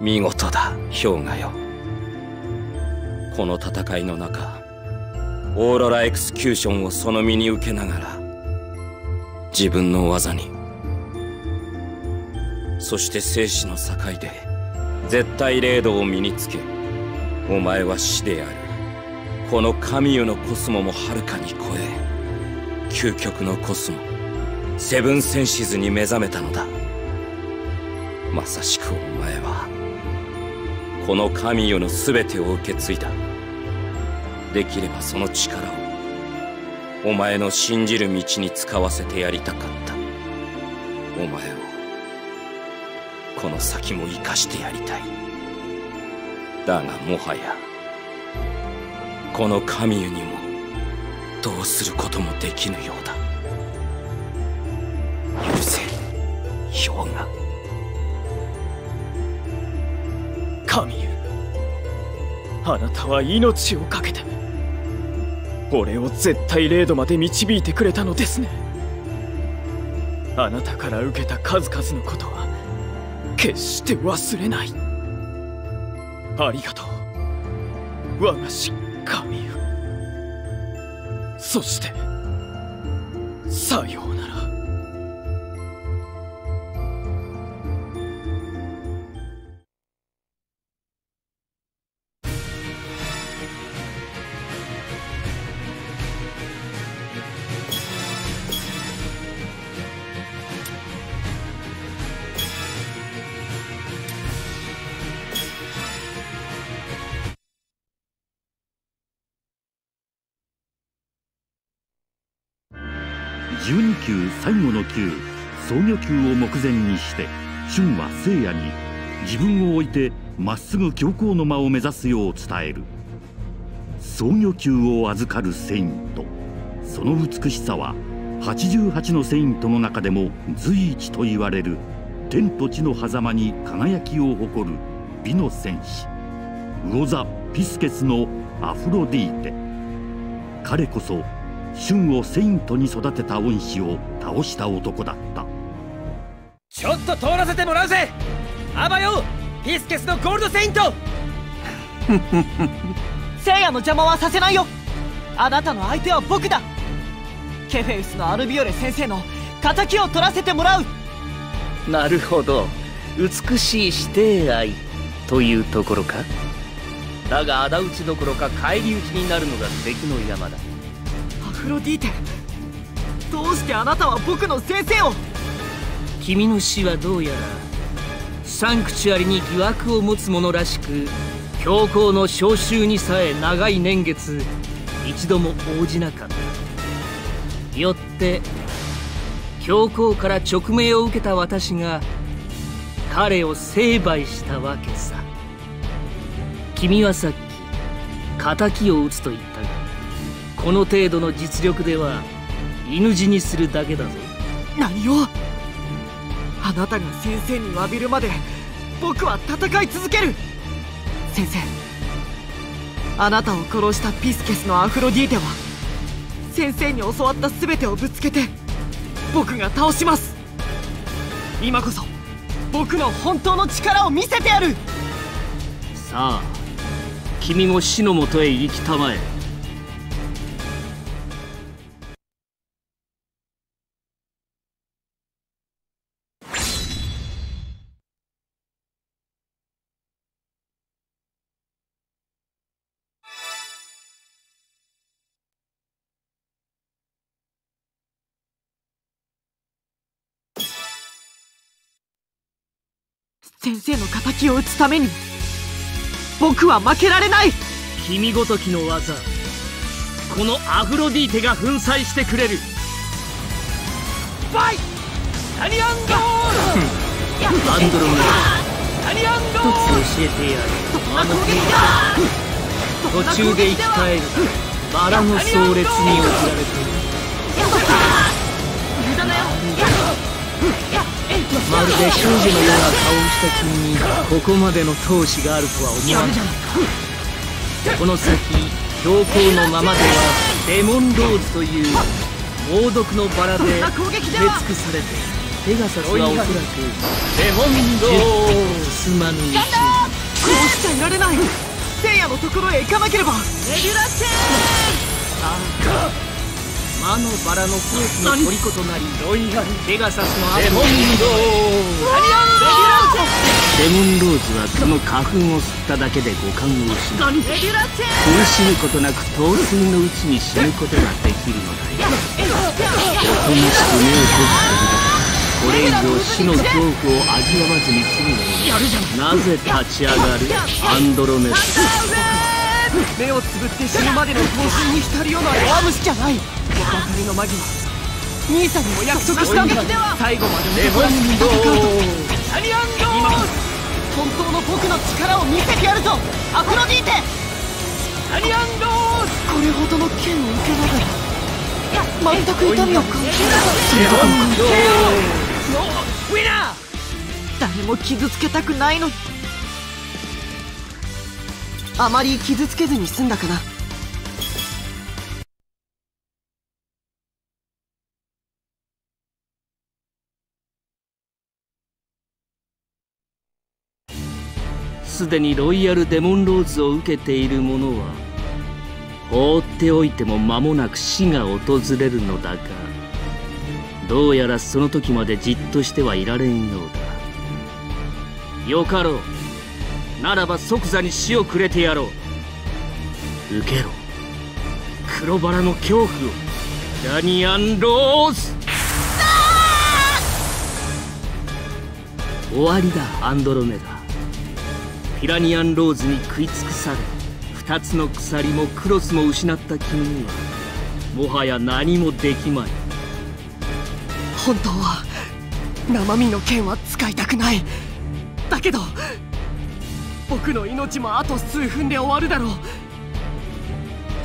Speaker 4: 見事だ氷河よ。この戦いの中オーロラエクスキューションをその身に受けながら自分の技にそして生死の境で絶対零度を身につけお前は死である。この神湯のコスモもはるかに超え究極のコスモセブンセンシズに目覚めたのだ。まさしくお前はこの神よの全てを受け継いだ。できればその力をお前の信じる道に使わせてやりたかった。お前をこの先も生かしてやりたい。だがもはやこの神湯にもどうすることもできぬようだ。許せ氷河
Speaker 11: 神湯あなたは命を懸けて俺を絶対零度まで導いてくれたのですね。あなたから受けた数々のことは決して忘れない。ありがとう。我がし神よ。そしてさようなら。
Speaker 2: 12級最後の級創業級を目前にして春は聖夜に自分を置いてまっすぐ教皇の間を目指すよう伝える。創業級を預かるセイント。その美しさは88のセイントの中でも随一と言われる天と地の狭間に輝きを誇る美の戦士。魚座ピスケスのアフロディーテ。彼こそ春をセイントに育てた恩師を倒した男だった。
Speaker 3: ちょっと通らせてもらうぜ。アバよピスケスのゴールドセイント。
Speaker 10: 聖夜の邪魔はさせないよ。あなたの相手は僕だ。ケフェウスのアルビオレ先生の敵を取らせてもらう。
Speaker 20: なるほど。美しい師弟愛というところか。だが仇討ちどころか返り討ちになるのが敵の山だ。
Speaker 10: アフロディーテどうしてあなたは僕の先生を？
Speaker 20: 君の死はどうやらサンクチュアリに疑惑を持つ者らしく教皇の召集にさえ長い年月一度も応じなかった。よって教皇から直命を受けた私が彼を成敗したわけさ。君はさっき敵を討つと言ったがこの程度の実力では犬死にするだけだぞ。
Speaker 10: 何を？あなたが先生に詫びるまで僕は戦い続ける。先生あなたを殺したピスケスのアフロディーテは先生に教わった全てをぶつけて僕が倒します。今こそ僕の本当の力を見せてやる。
Speaker 20: さあ君も死のもとへ行きたまえ
Speaker 10: 先生の敵を討つために僕は負けられない。
Speaker 20: 君ごときの技このアフロディーテが粉砕してくれる。
Speaker 3: ファイ!タニアンドー!
Speaker 20: アンドロメ
Speaker 3: タニアンド
Speaker 20: 一つ教えてやる。あの兵途中で生き返る。バラの壮烈に送られているまるで少女のような顔をした君にここまでの闘志があるとは思わないこの先標高のままではデモンローズという猛毒のバラで埋め尽くされてペガサスはおそらく
Speaker 3: デモンローズ
Speaker 20: すまぬうち
Speaker 10: こうしちゃいられない聖夜のところへ行かなければ
Speaker 3: レギュラーチェ
Speaker 20: 魔のバラのコースの虜となり
Speaker 3: ロイヤル
Speaker 20: ペガサスの
Speaker 3: デモンロー
Speaker 20: デモンローズはその花粉を吸っただけで五感を失う。苦しむことなく陶酔のうちに死ぬことができるのだよおとなしく目を閉じているだこれ以上死の恐怖を味わわずに済むのになぜ立ち上がるアンドロメダ
Speaker 10: 目をつぶって死ぬまでの闘神に浸るような弱虫じゃない。別れの間際兄さんにも約束した。んだ最後まで
Speaker 3: デモンド
Speaker 10: ー
Speaker 3: タニアンド
Speaker 10: 今本当の僕の力を見せてやるぞ。アフロディーテ。
Speaker 3: アンド
Speaker 10: これほどの剣を受けながら全く痛みを感じな
Speaker 3: デモンド
Speaker 10: ウィナー。誰も傷つけたくないのにあまり傷つけずに済んだかな。
Speaker 20: すでにロイヤルデモンローズを受けている者は放っておいても間もなく死が訪れるのだがどうやらその時までじっとしてはいられんようだ。よかろう。ならば即座に死をくれてやろう。受けろ。黒バラの恐怖を。ダニアン・ローズ。終わりだアンドロメダピラニアン・ローズに食い尽くされ二つの鎖もクロスも失った君にはもはや何もできまい。
Speaker 10: 本当は生身の剣は使いたくない。だけど僕の命もあと数分で終わるだろう。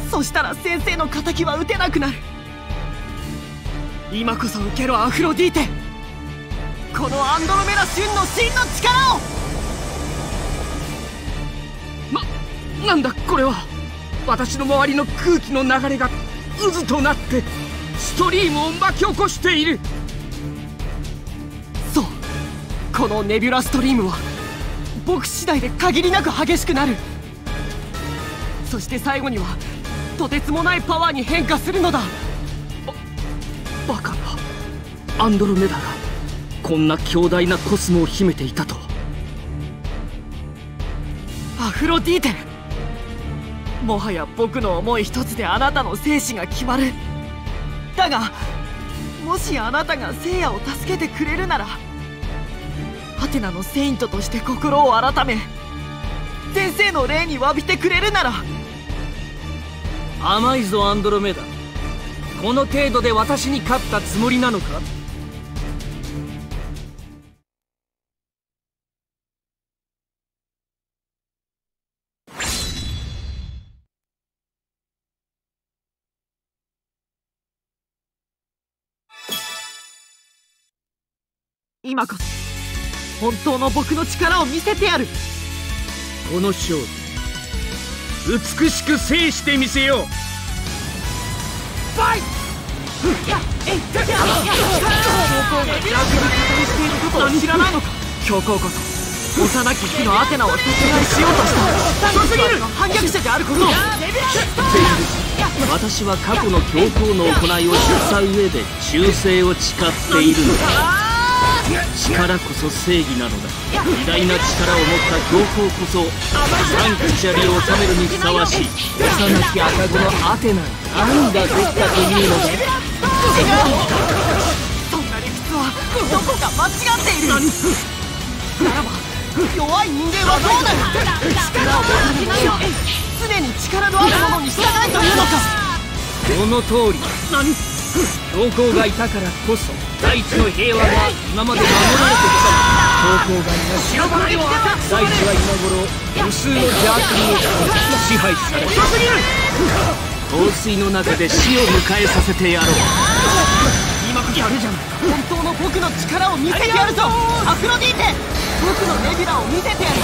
Speaker 10: そしたら先生の敵は撃てなくなる。今こそ受けろアフロディーテ。このアンドロメダ旬の真の力
Speaker 20: を。な、なんだこれは。私の周りの空気の流れが渦となってストリームを巻き起こしている。
Speaker 10: そう。このネビュラストリームは僕次第で限りなく激しくなる。そして最後にはとてつもないパワーに変化するのだ。
Speaker 20: バカなアンドロメダがこんな強大なコスモを秘めていたと。
Speaker 10: アフロディーテもはや僕の思い一つであなたの生死が決まる。だがもしあなたが聖夜を助けてくれるならアテナのセイントとして心を改め先生の霊に詫びてくれるなら。
Speaker 20: 甘いぞアンドロメダ。この程度で私に勝ったつもりなのか？
Speaker 10: 今こそ本当の僕の力を見せてやる。
Speaker 20: この勝負美しく制してみせよう。ファイ
Speaker 10: 教皇が邪悪に語りしていることを知らないのか教皇こそ幼き日のアテナを殺害しようとしたすぎる反逆者であることを
Speaker 20: 私は過去の教皇の行いを知った上で忠誠を誓っているのだ力こそ正義なのだ。偉大な力を持った教皇こそサンクチュアリを治めるにふさわしい。幼き赤子のアテナ。何ができたというのだ。
Speaker 10: そんな理屈はどこか間違っているならば弱い人間はどうなる？力を持たれない常に力のある者に従いというのか。
Speaker 20: その通り。何？教皇がいたからこそ大地の平和が今まで守られてきた。教皇がいなし大地は今頃無数の邪悪に支配され洪水の中で死を迎えさせてやろう。
Speaker 10: 今こそやるじゃない本当の僕の力を見せてやるぞ。アフロディーテ僕のネビュラを見せてやる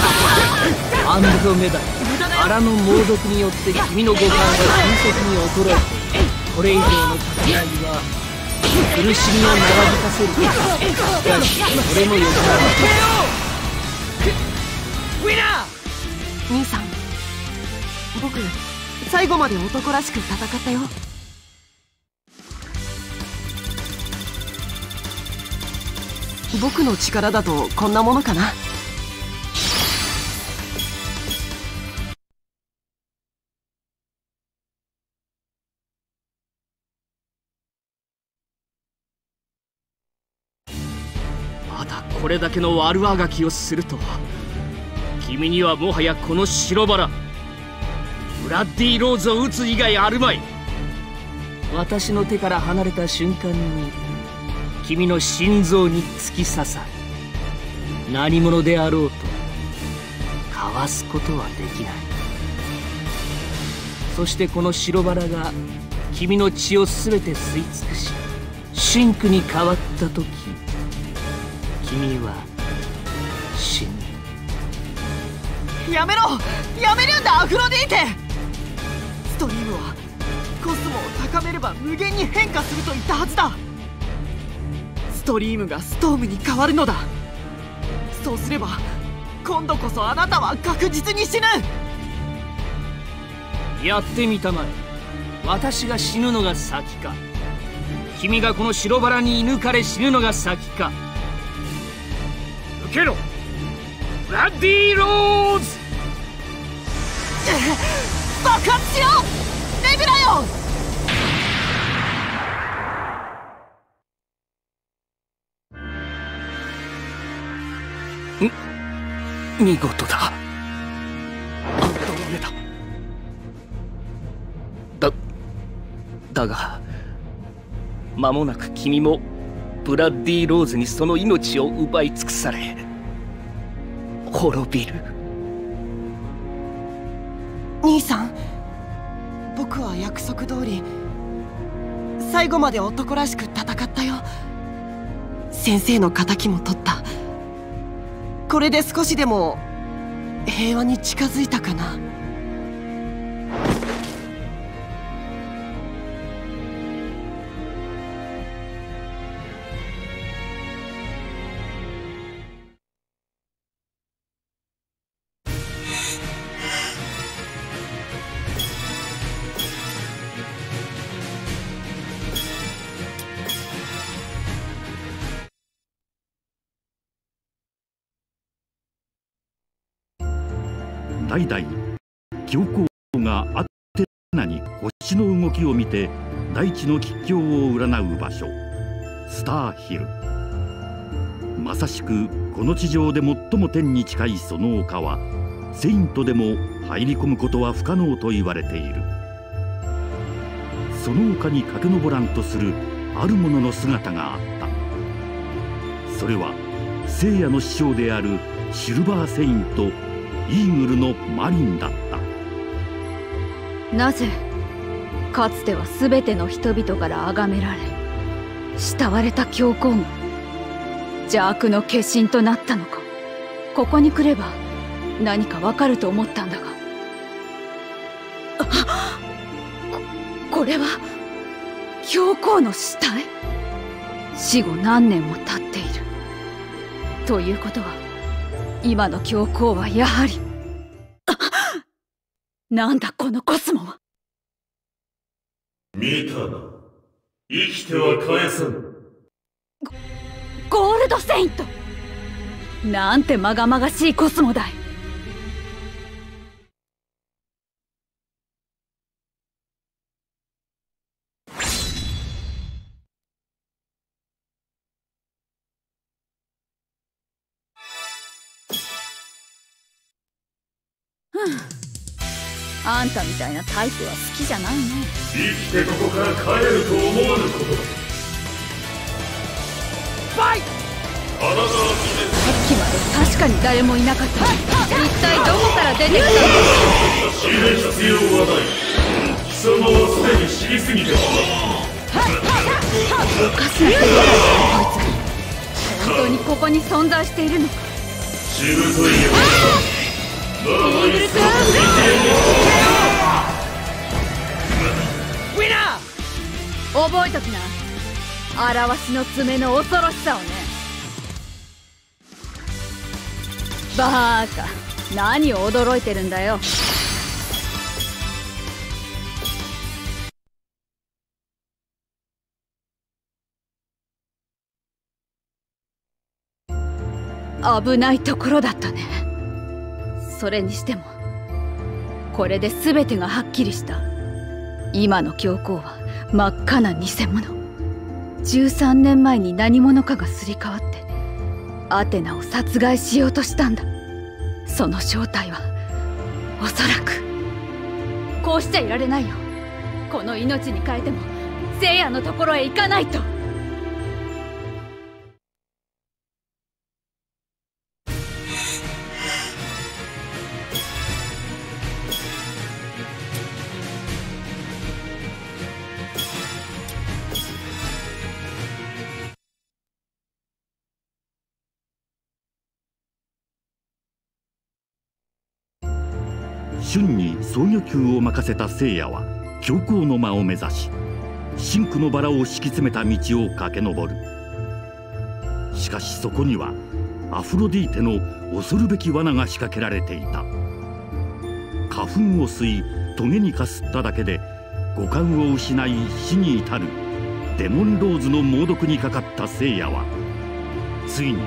Speaker 20: アンドロメダ荒の猛毒によって君の五感が急速に衰え これ以上の戦いは苦しみを長引かせる。しかしこれもよく
Speaker 10: ウィナー兄さん僕最後まで男らしく戦ったよ僕の力だとこんなものかな？
Speaker 20: これだけの悪あがきをするとは。君にはもはやこの白バラブラッディ・ローズを撃つ以外あるまい。私の手から離れた瞬間に君の心臓に突き刺さる。何者であろうとかわすことはできない。そしてこの白バラが君の血を全て吸い尽くしシンクに変わった時君は死ぬ。
Speaker 10: やめろ！やめるんだ！アフロディーテ！ストリームはコスモを高めれば無限に変化すると言ったはずだ！ストリームがストームに変わるのだ！そうすれば今度こそあなたは確実に死ぬ！
Speaker 20: やってみたまえ。私が死ぬのが先か。君がこの白バラに射抜かれ死ぬのが先か。受けろ。ブラッディー・ローズ。
Speaker 10: 爆発しろレブラヨン
Speaker 11: 見事だ。アンドロメダだだが間もなく君もブラッディ・ローズにその命を奪い尽くされ滅びる。
Speaker 10: 兄さん僕は約束通り最後まで男らしく戦ったよ。先生の敵も取った。これで少しでも平和に近づいたかな。
Speaker 2: 代々教皇がアテナに星の動きを見て大地の吉凶を占う場所スターヒル。まさしくこの地上で最も天に近いその丘はセイントでも入り込むことは不可能と言われている。その丘に駆け上らんとするあるものの姿があった。それは聖夜の師匠であるシルバーセイントイーグルのマリンだった。
Speaker 9: なぜかつては全ての人々から崇められ慕われた教皇が邪悪の化身となったのかここに来れば何かわかると思ったんだが。ここれは教皇の死体？死後何年も経っている。ということは今の教皇はやはり。なんだこのコスモは。
Speaker 8: 見たな。生きては返さぬ。
Speaker 9: ゴールドセイント。なんてまがまがしいコスモだいんたみたいなタイプは好きじゃないね。
Speaker 8: 生きてここから帰ると思わぬこと。だ
Speaker 9: バイ
Speaker 8: あなたは
Speaker 9: さっきまで確かに誰もいなかった一体どこから出てきたんだ
Speaker 8: 知る必要はない！貴様はすでに知りすぎてしま
Speaker 9: おかしなことだこい！つ本当にここに存在してい！るのか
Speaker 8: しぶとい！よならばい！っそ
Speaker 9: 覚えときな。表しの爪の恐ろしさをね。バーカ。何を驚いてるんだよ。危ないところだったね。それにしてもこれで全てがはっきりした。今の教皇は。真っ赤な偽物。13年前に何者かがすり替わってアテナを殺害しようとしたんだ。その正体はおそらくこうしちゃいられないよ。この命に変えても聖夜のところへ行かないと。
Speaker 2: 春に操魚級を任せた聖夜は教皇の間を目指し真紅のバラを敷き詰めた道を駆け上る。しかしそこにはアフロディーテの恐るべき罠が仕掛けられていた。花粉を吸いトゲにかすっただけで五感を失い死に至るデモンローズの猛毒にかかった聖夜はついに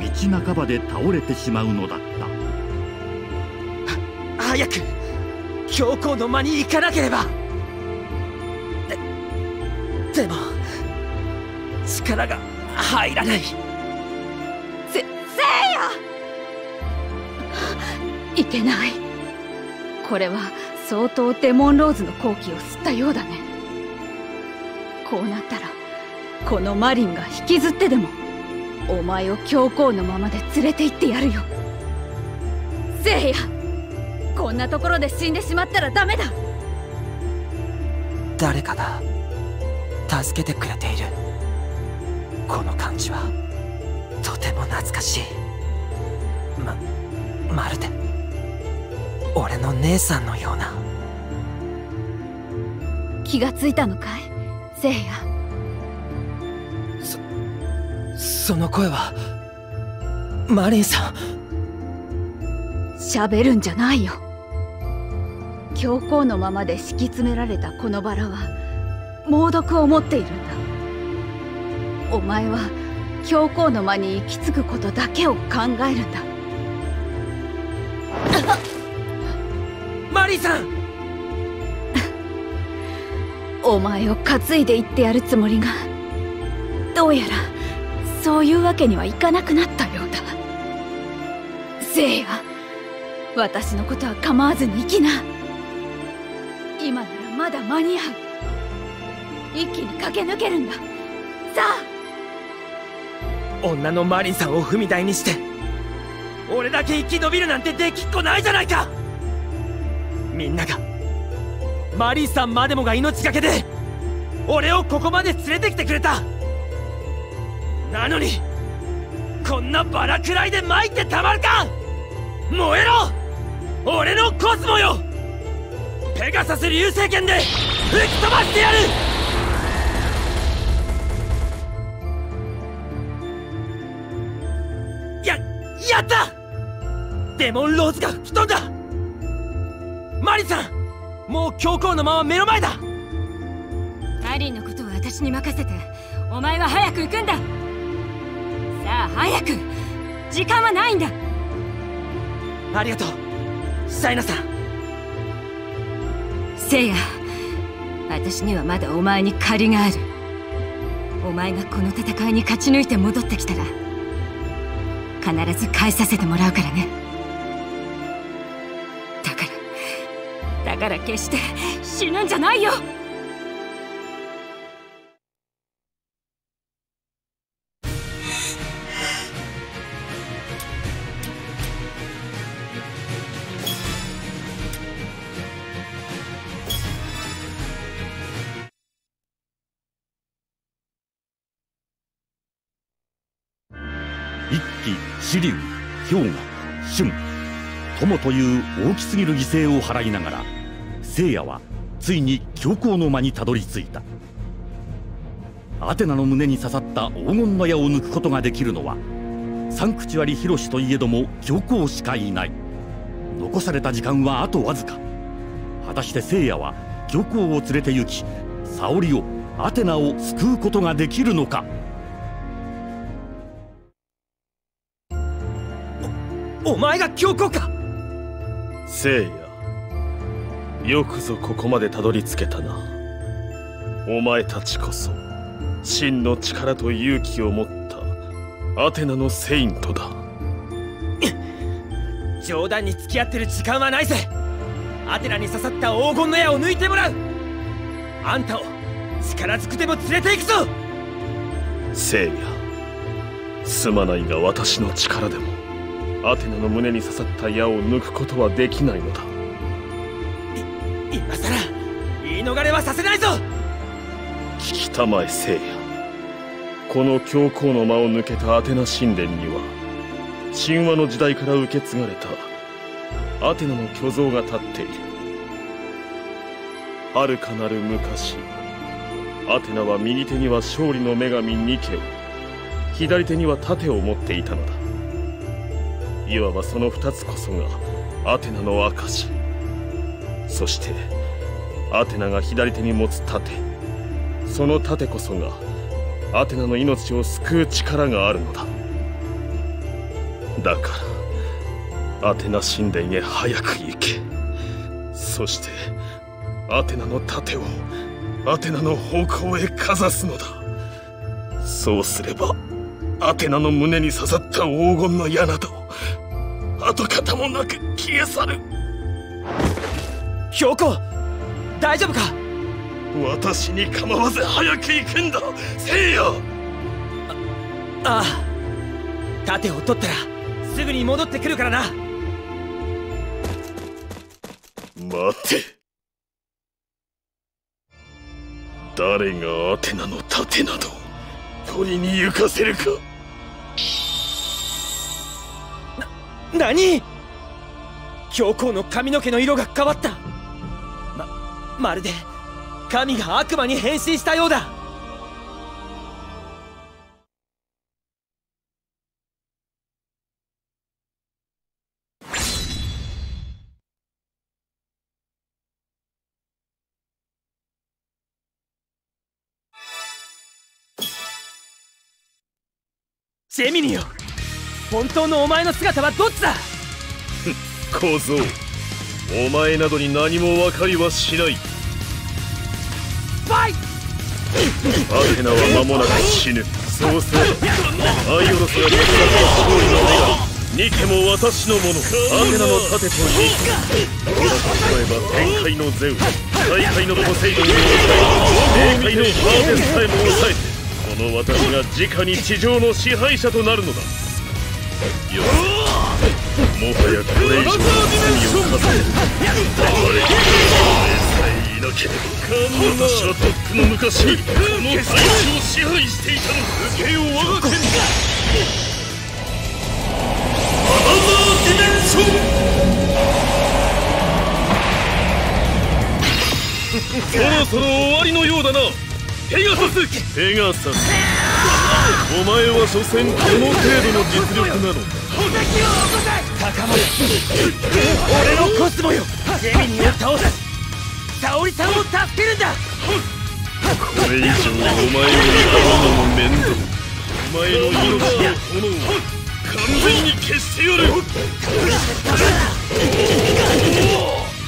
Speaker 2: 道半ばで倒れてしまうのだった。
Speaker 3: 早く教皇の間に行かなければ。ででも力が入らない。せ
Speaker 9: せいや！いけない。これは相当デモンローズの好機を吸ったようだね。こうなったらこのマリンが引きずってでもお前を教皇のままで連れて行ってやるよ。せいや！こんなところで死んでしまったらダメだ。
Speaker 3: 誰かが助けてくれている。この感じはとても懐かしい。ままるで俺の姉さんのような。
Speaker 9: 気がついたのかい？せいや
Speaker 3: そその声はマリンさん
Speaker 9: 喋るんじゃないよ。教皇のままで敷き詰められたこのバラは猛毒を持っているんだ。お前は教皇の間に行き着くことだけを考えるんだ。
Speaker 3: マリーさん！
Speaker 9: お前を担いで行ってやるつもりがどうやらそういうわけにはいかなくなったようだ。せいや私のことは構わずに行きな。今ならまだ間に合う。一気に駆け抜けるんだ。さ
Speaker 3: あ。女のマリンさんを踏み台にして俺だけ生き延びるなんてできっこないじゃないか。みんながマリンさんまでもが命がけで俺をここまで連れてきてくれた。なのにこんなバラくらいで参ってたまるか。燃えろ。俺のコスモよ。ペガサス流星剣で吹き飛ばしてやる。ややった！デモンローズが吹き飛んだ！マリさんもう教皇のまま目の前だ！
Speaker 25: マリンのことは私に任せてお前は早く行くんだ！さあ早く！時間はないんだ！
Speaker 3: ありがとうシャイナさん。
Speaker 25: せいや私にはまだお前に借りがある。お前がこの戦いに勝ち抜いて戻ってきたら必ず返させてもらうからね。だからだから決して死ぬんじゃないよ。
Speaker 2: 紫龍氷河春。友という大きすぎる犠牲を払いながら聖夜はついに教皇の間にたどり着いた。アテナの胸に刺さった黄金の矢を抜くことができるのはサンクチュアリ広しといえども教皇しかいない。残された時間はあとわずか。果たして聖夜は教皇を連れて行き沙織をアテナを救うことができるのか。
Speaker 3: お前が教皇か。
Speaker 7: 聖夜よくぞここまでたどり着けたな。お前たちこそ真の力と勇気を持った。アテナのセイントだ。
Speaker 3: 冗談に付き合ってる時間はないぜ。アテナに刺さった黄金の矢を抜いてもらう。あんたを力ずくでも連れて行くぞ。
Speaker 7: 聖夜すまないが私の力でもアテナの胸に刺さった矢を抜くことはできないのだ。
Speaker 3: 今さら言い逃れはさせないぞ。
Speaker 7: 聞きたまえ聖夜。この教皇の間を抜けたアテナ神殿には神話の時代から受け継がれたアテナの巨像が立っている。遥かなる昔アテナは右手には勝利の女神ニケを左手には盾を持っていたのだいわばその二つこそがアテナの証そしてアテナが左手に持つ盾。その盾こそがアテナの命を救う力があるのだ。だからアテナ神殿へ早く行け。そしてアテナの盾をアテナの方向へかざすのだ。そうすればアテナの胸に刺さった黄金の矢など跡形もなく消え去る。
Speaker 3: 標高大丈夫か？
Speaker 7: 私に構わず早く行くんだ。聖夜
Speaker 3: ああ。盾を取ったらすぐに戻ってくるからな。
Speaker 7: 待て。誰がアテナの盾など取りに行かせるか
Speaker 3: な何？教皇の髪の毛の色が変わった。ままるで神が悪魔に変身したようだ。ジェミニよ。本当のお前の姿はどっちだ？
Speaker 7: 小僧。お前などに何も分かりはしない。
Speaker 3: ファイ！
Speaker 7: アテナは間もなく死ぬ。そうすればアイオロスが手伝った勝利の目がニケも私のもの。アテナの盾とニケ俺だと例えば天界のゼウ大海のポセイドンを抑え冥界のハーデスさえも抑えてこの私が直に地上の支配者となるのだ。よもはやこれ以上の罪を重ねる我さえいなければ私はとっくの昔この大地を支配していたの受けを我が手にアナザーディメンションそろそろ終わりのようだな。ペガサスペガサス。お前は所詮この程度の実力なのだ
Speaker 3: 高森俺のコスモよ。ジェミニを倒す沙織さんを助けるんだ。
Speaker 7: これ以上お前を見たのも面倒。お前の命の炎を完全に消してやる。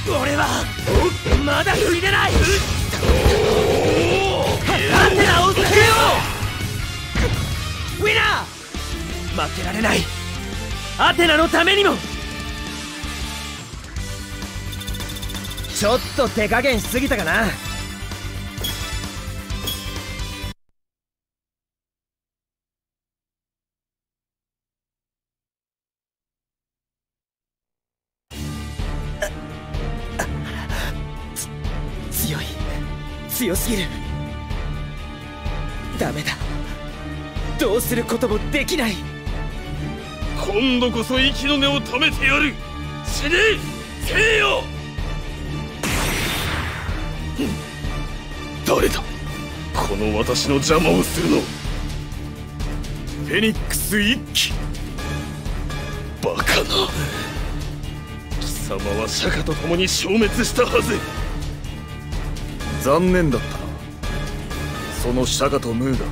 Speaker 3: 俺はまだ死ねないアンテナを救えよ。うウィナー負けられない。アテナのためにも。ちょっと手加減しすぎたかな。強い。強すぎる。ダメだ。どうすることもできない。
Speaker 7: 今度こそ息の根を止めてやる。死ね！せよ！誰だ？この私の邪魔をするの。フェニックス一騎。バカな。貴様は釈迦と共に消滅したはず。
Speaker 11: 残念だったなそのシャガとムーが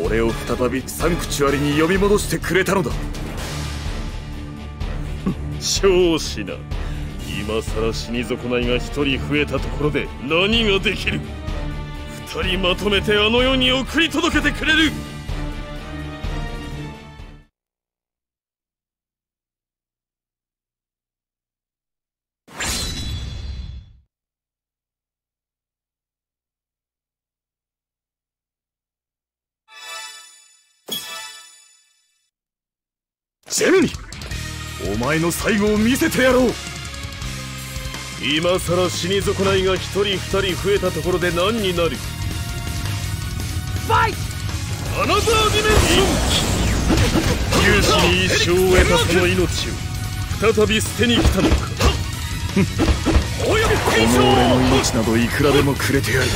Speaker 11: 俺を再びサンクチュアリに呼び戻してくれたのだ。
Speaker 7: 少子な今さら死に損ないが一人増えたところで何ができる。二人まとめてあの世に送り届けてくれる。ジェミニお前の最後を見せてやろう。今さら死に損ないが一人二人増えたところで何になる？
Speaker 3: ファイ
Speaker 7: アナザーディメンション九死に一生を得たその命を再び捨てに来たのか？
Speaker 11: この俺の命などいくらでもくれてやる。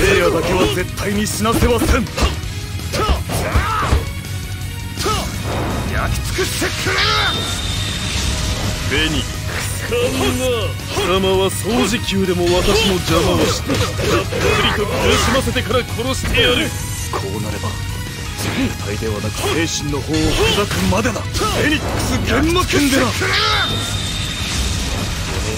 Speaker 11: 星矢だけは絶対に死なせはせん
Speaker 7: 焼き尽くしてくれる。フェニック。ス貴様。は掃除球でも私の邪魔をしてたっぷりと苦しませてから殺してやる。
Speaker 15: こうなれば肉体ではなく精神の方を砕くまでだフェニック。ス幻魔剣でな
Speaker 7: こ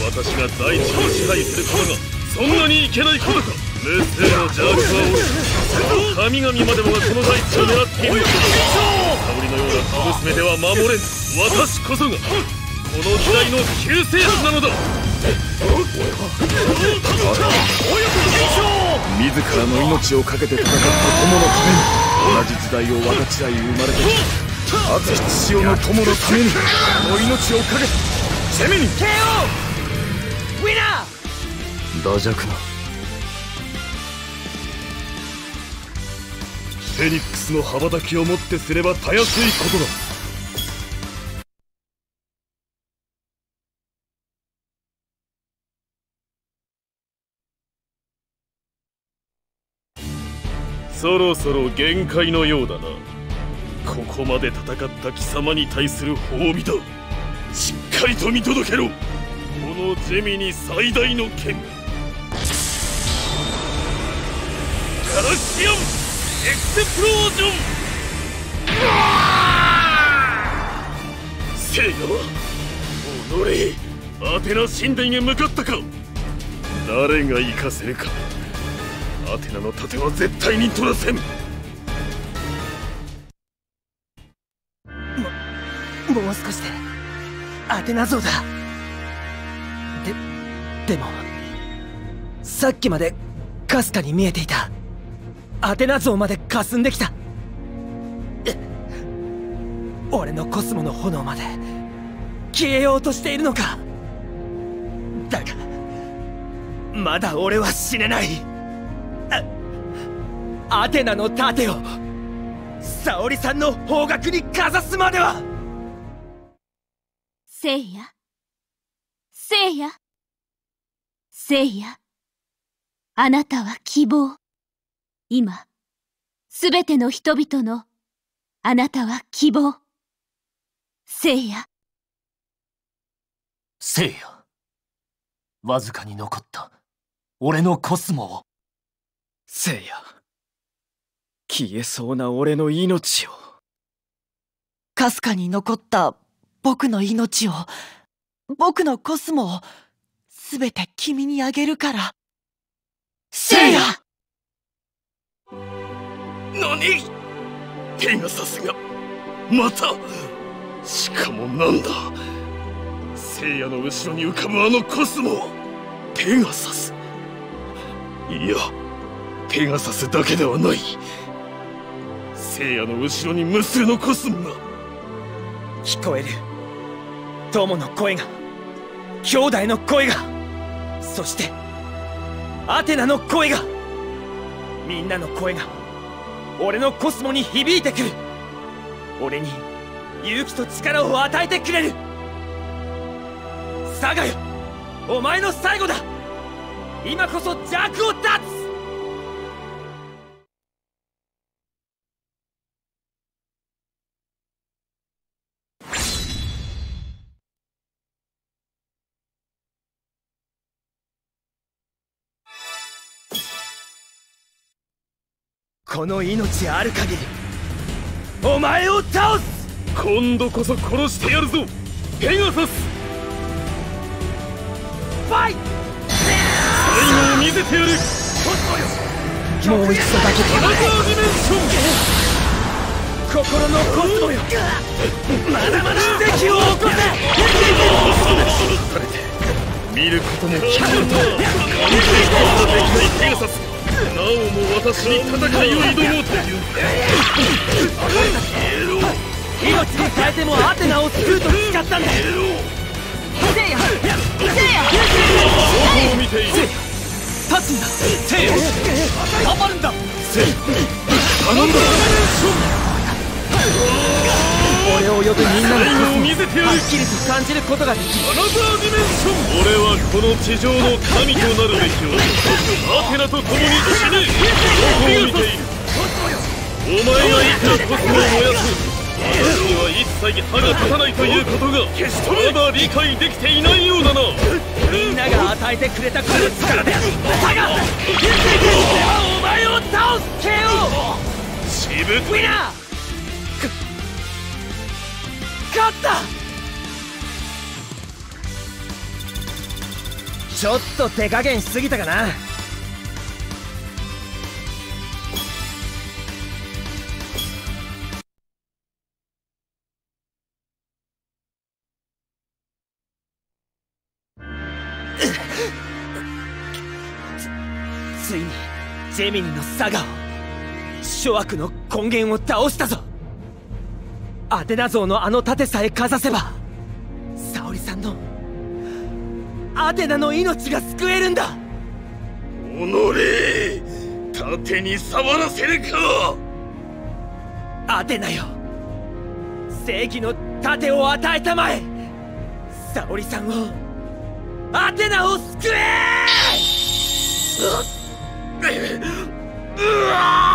Speaker 7: の私が大地を支配することがそんなにいけないことか無数の邪悪は神々までもがこの大地を狙っている。沙織のような小娘では守れん私こそがこの時代の救世主なのだ。
Speaker 15: 自らの命を懸けて戦った友のために。同じ時代を分かち合い生まれてきた熱き父親の友のために。この命を懸けて攻めに
Speaker 3: KO! ウィナー!
Speaker 15: 打弱な
Speaker 7: フェニックスの羽ばたきをもってすればたやすいことだ。そろそろ限界のようだな。ここまで戦った貴様に対する褒美だ。しっかりと見届けろ。このジェミに最大の剣。ガラシアンエクスプロージョン。聖夜は己アテナ神殿へ向かったか。誰が行かせるか。アテナの盾は絶対に取らせん。
Speaker 3: ももう少しで。アテナ像だ。ででもさっきまでかすかに見えていた。アテナ像まで霞んできた。俺のコスモの炎まで消えようとしているのか。だがまだ俺は死ねない。アテナの盾を沙織さんの方角にかざすまでは。
Speaker 1: 聖夜？聖夜？聖夜？あなたは希望。今すべての人々のあなたは希望。聖夜。
Speaker 6: 聖夜。わずかに残った。俺のコスモを。
Speaker 11: 聖夜。消えそうな俺の命を。
Speaker 10: かすかに残った。僕の命を。僕のコスモを。すべて君にあげるから。聖夜
Speaker 7: 何ペガサスが。またしかもなんだ。聖夜の後ろに浮かぶあのコスモはペガサス。いやペガサスだけではない。聖夜の後ろに無数のコスモが。
Speaker 3: 聞こえる。友の声が。兄弟の声が。そしてアテナの声が。みんなの声が俺のコスモに響いてくる。俺に勇気と力を与えてくれる。サガよお前の最後だ。今こそ弱を断つこの命ある限りお前を倒す。
Speaker 7: 今度こそ殺してやるぞ。ペガサス。
Speaker 3: ファイ
Speaker 7: 最後を見せてやる。
Speaker 3: もう一度だけ
Speaker 7: アナザーディメンション
Speaker 3: 心のコスモよ。まだまだ奇跡を起こせ。
Speaker 7: 見ることも聞くこともできないペガサスなおも私に戦いを挑もうという。
Speaker 3: 命に変えてもアテナを救うと誓ったんだ。
Speaker 10: 星矢星矢
Speaker 7: どこを見ている
Speaker 6: 立つんだ星矢頑張るんだ
Speaker 7: 星頼んだ
Speaker 3: 俺を呼ぶみんなの
Speaker 7: 最後を見せてやる
Speaker 3: はっきりと感じることができる
Speaker 7: アナザーディメンション俺はこの地上の神となるべきよアテナと共に死ねどこを見ているお前がいくらコスモを燃やす私には一
Speaker 8: 切歯が立たないということがまだ理解できてい。ないようだな
Speaker 3: みんなが与えてくれたこの力でだが俺はお前を倒す KO
Speaker 8: しぶ
Speaker 3: ウィナー勝った。ちょっと手加減しすぎたかな。ついにジェミニのサガを諸悪の根源を倒したぞ。アテナ像のあの盾さえかざせば沙織さんのアテナの命が救えるんだ。
Speaker 8: おのれ盾に触らせるか。
Speaker 3: アテナよ。正義の盾を与えたまえ沙織さんをアテナを救え。うわ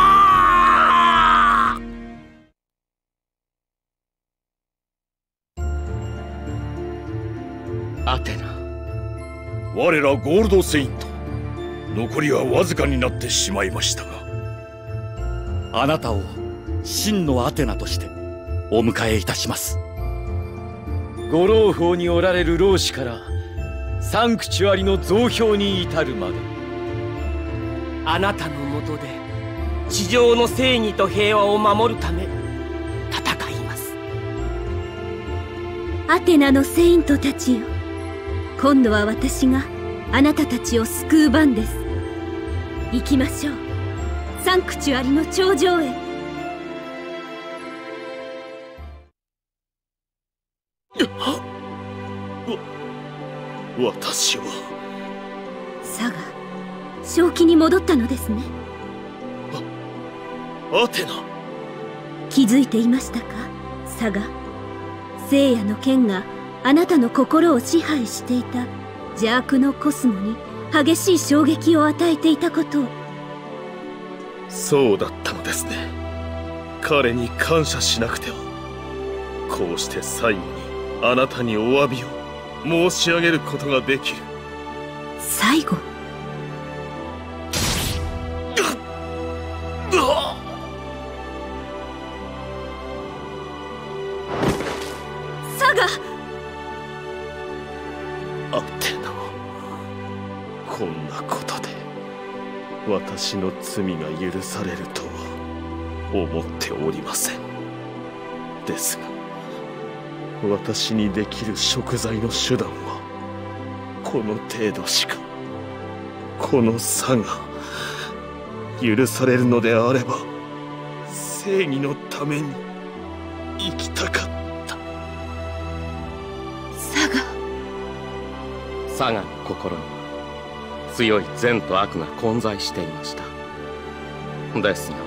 Speaker 8: 我らゴールドセイント。残りはわずかになってしまいましたが。
Speaker 2: あなたを真のアテナとしてお迎えいたします。
Speaker 15: 五老峰におられる老子からサンクチュアリの増票に至るまで。
Speaker 3: あなたのもとで地上の正義と平和を守るため戦います。
Speaker 1: アテナのセイントたちよ今度は私があなたたちを救う番です。行きましょう。サンクチュアリの頂上へ。
Speaker 8: 私は
Speaker 1: サガ正気に戻ったのですね。
Speaker 8: アテナ。
Speaker 1: 気づいていましたか？サガ聖夜の剣があなたの心を支配していた邪悪のコスモに激しい衝撃を与えていたことを。
Speaker 7: そうだったのですね。彼に感謝しなくては。こうして最後にあなたにお詫びを申し上げることができる。
Speaker 1: 最後
Speaker 7: 私の罪が許されるとは思っておりません。ですが私にできる贖罪の手段はこの程度しか。この差が許されるのであれば正義のために生きたかった。
Speaker 1: サガ
Speaker 4: サガの心に。は強い善と悪が混在していました。ですが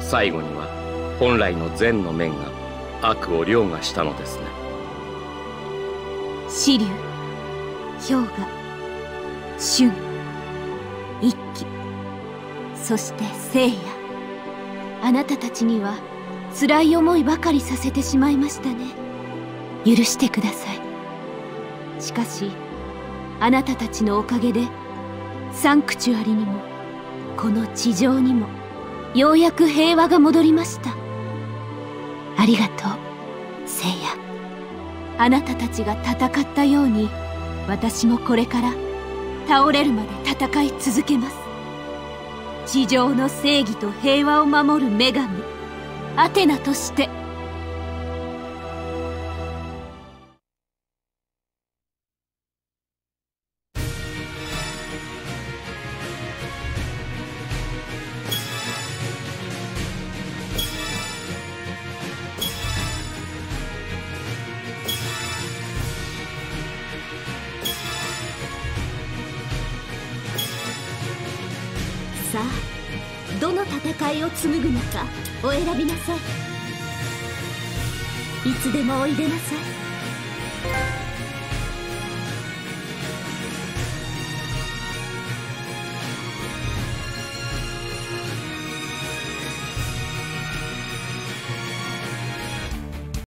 Speaker 4: 最後には本来の善の面が悪を凌駕したのですね。
Speaker 1: 紫龍氷河春一騎そして聖夜。あなたたちには辛い思いばかりさせてしまいましたね。許してください。しかしあなたたちのおかげでサンクチュアリにもこの地上にもようやく平和が戻りました。ありがとう聖夜。あなたたちが戦ったように私もこれから倒れるまで戦い続けます。地上の正義と平和を守る女神アテナとして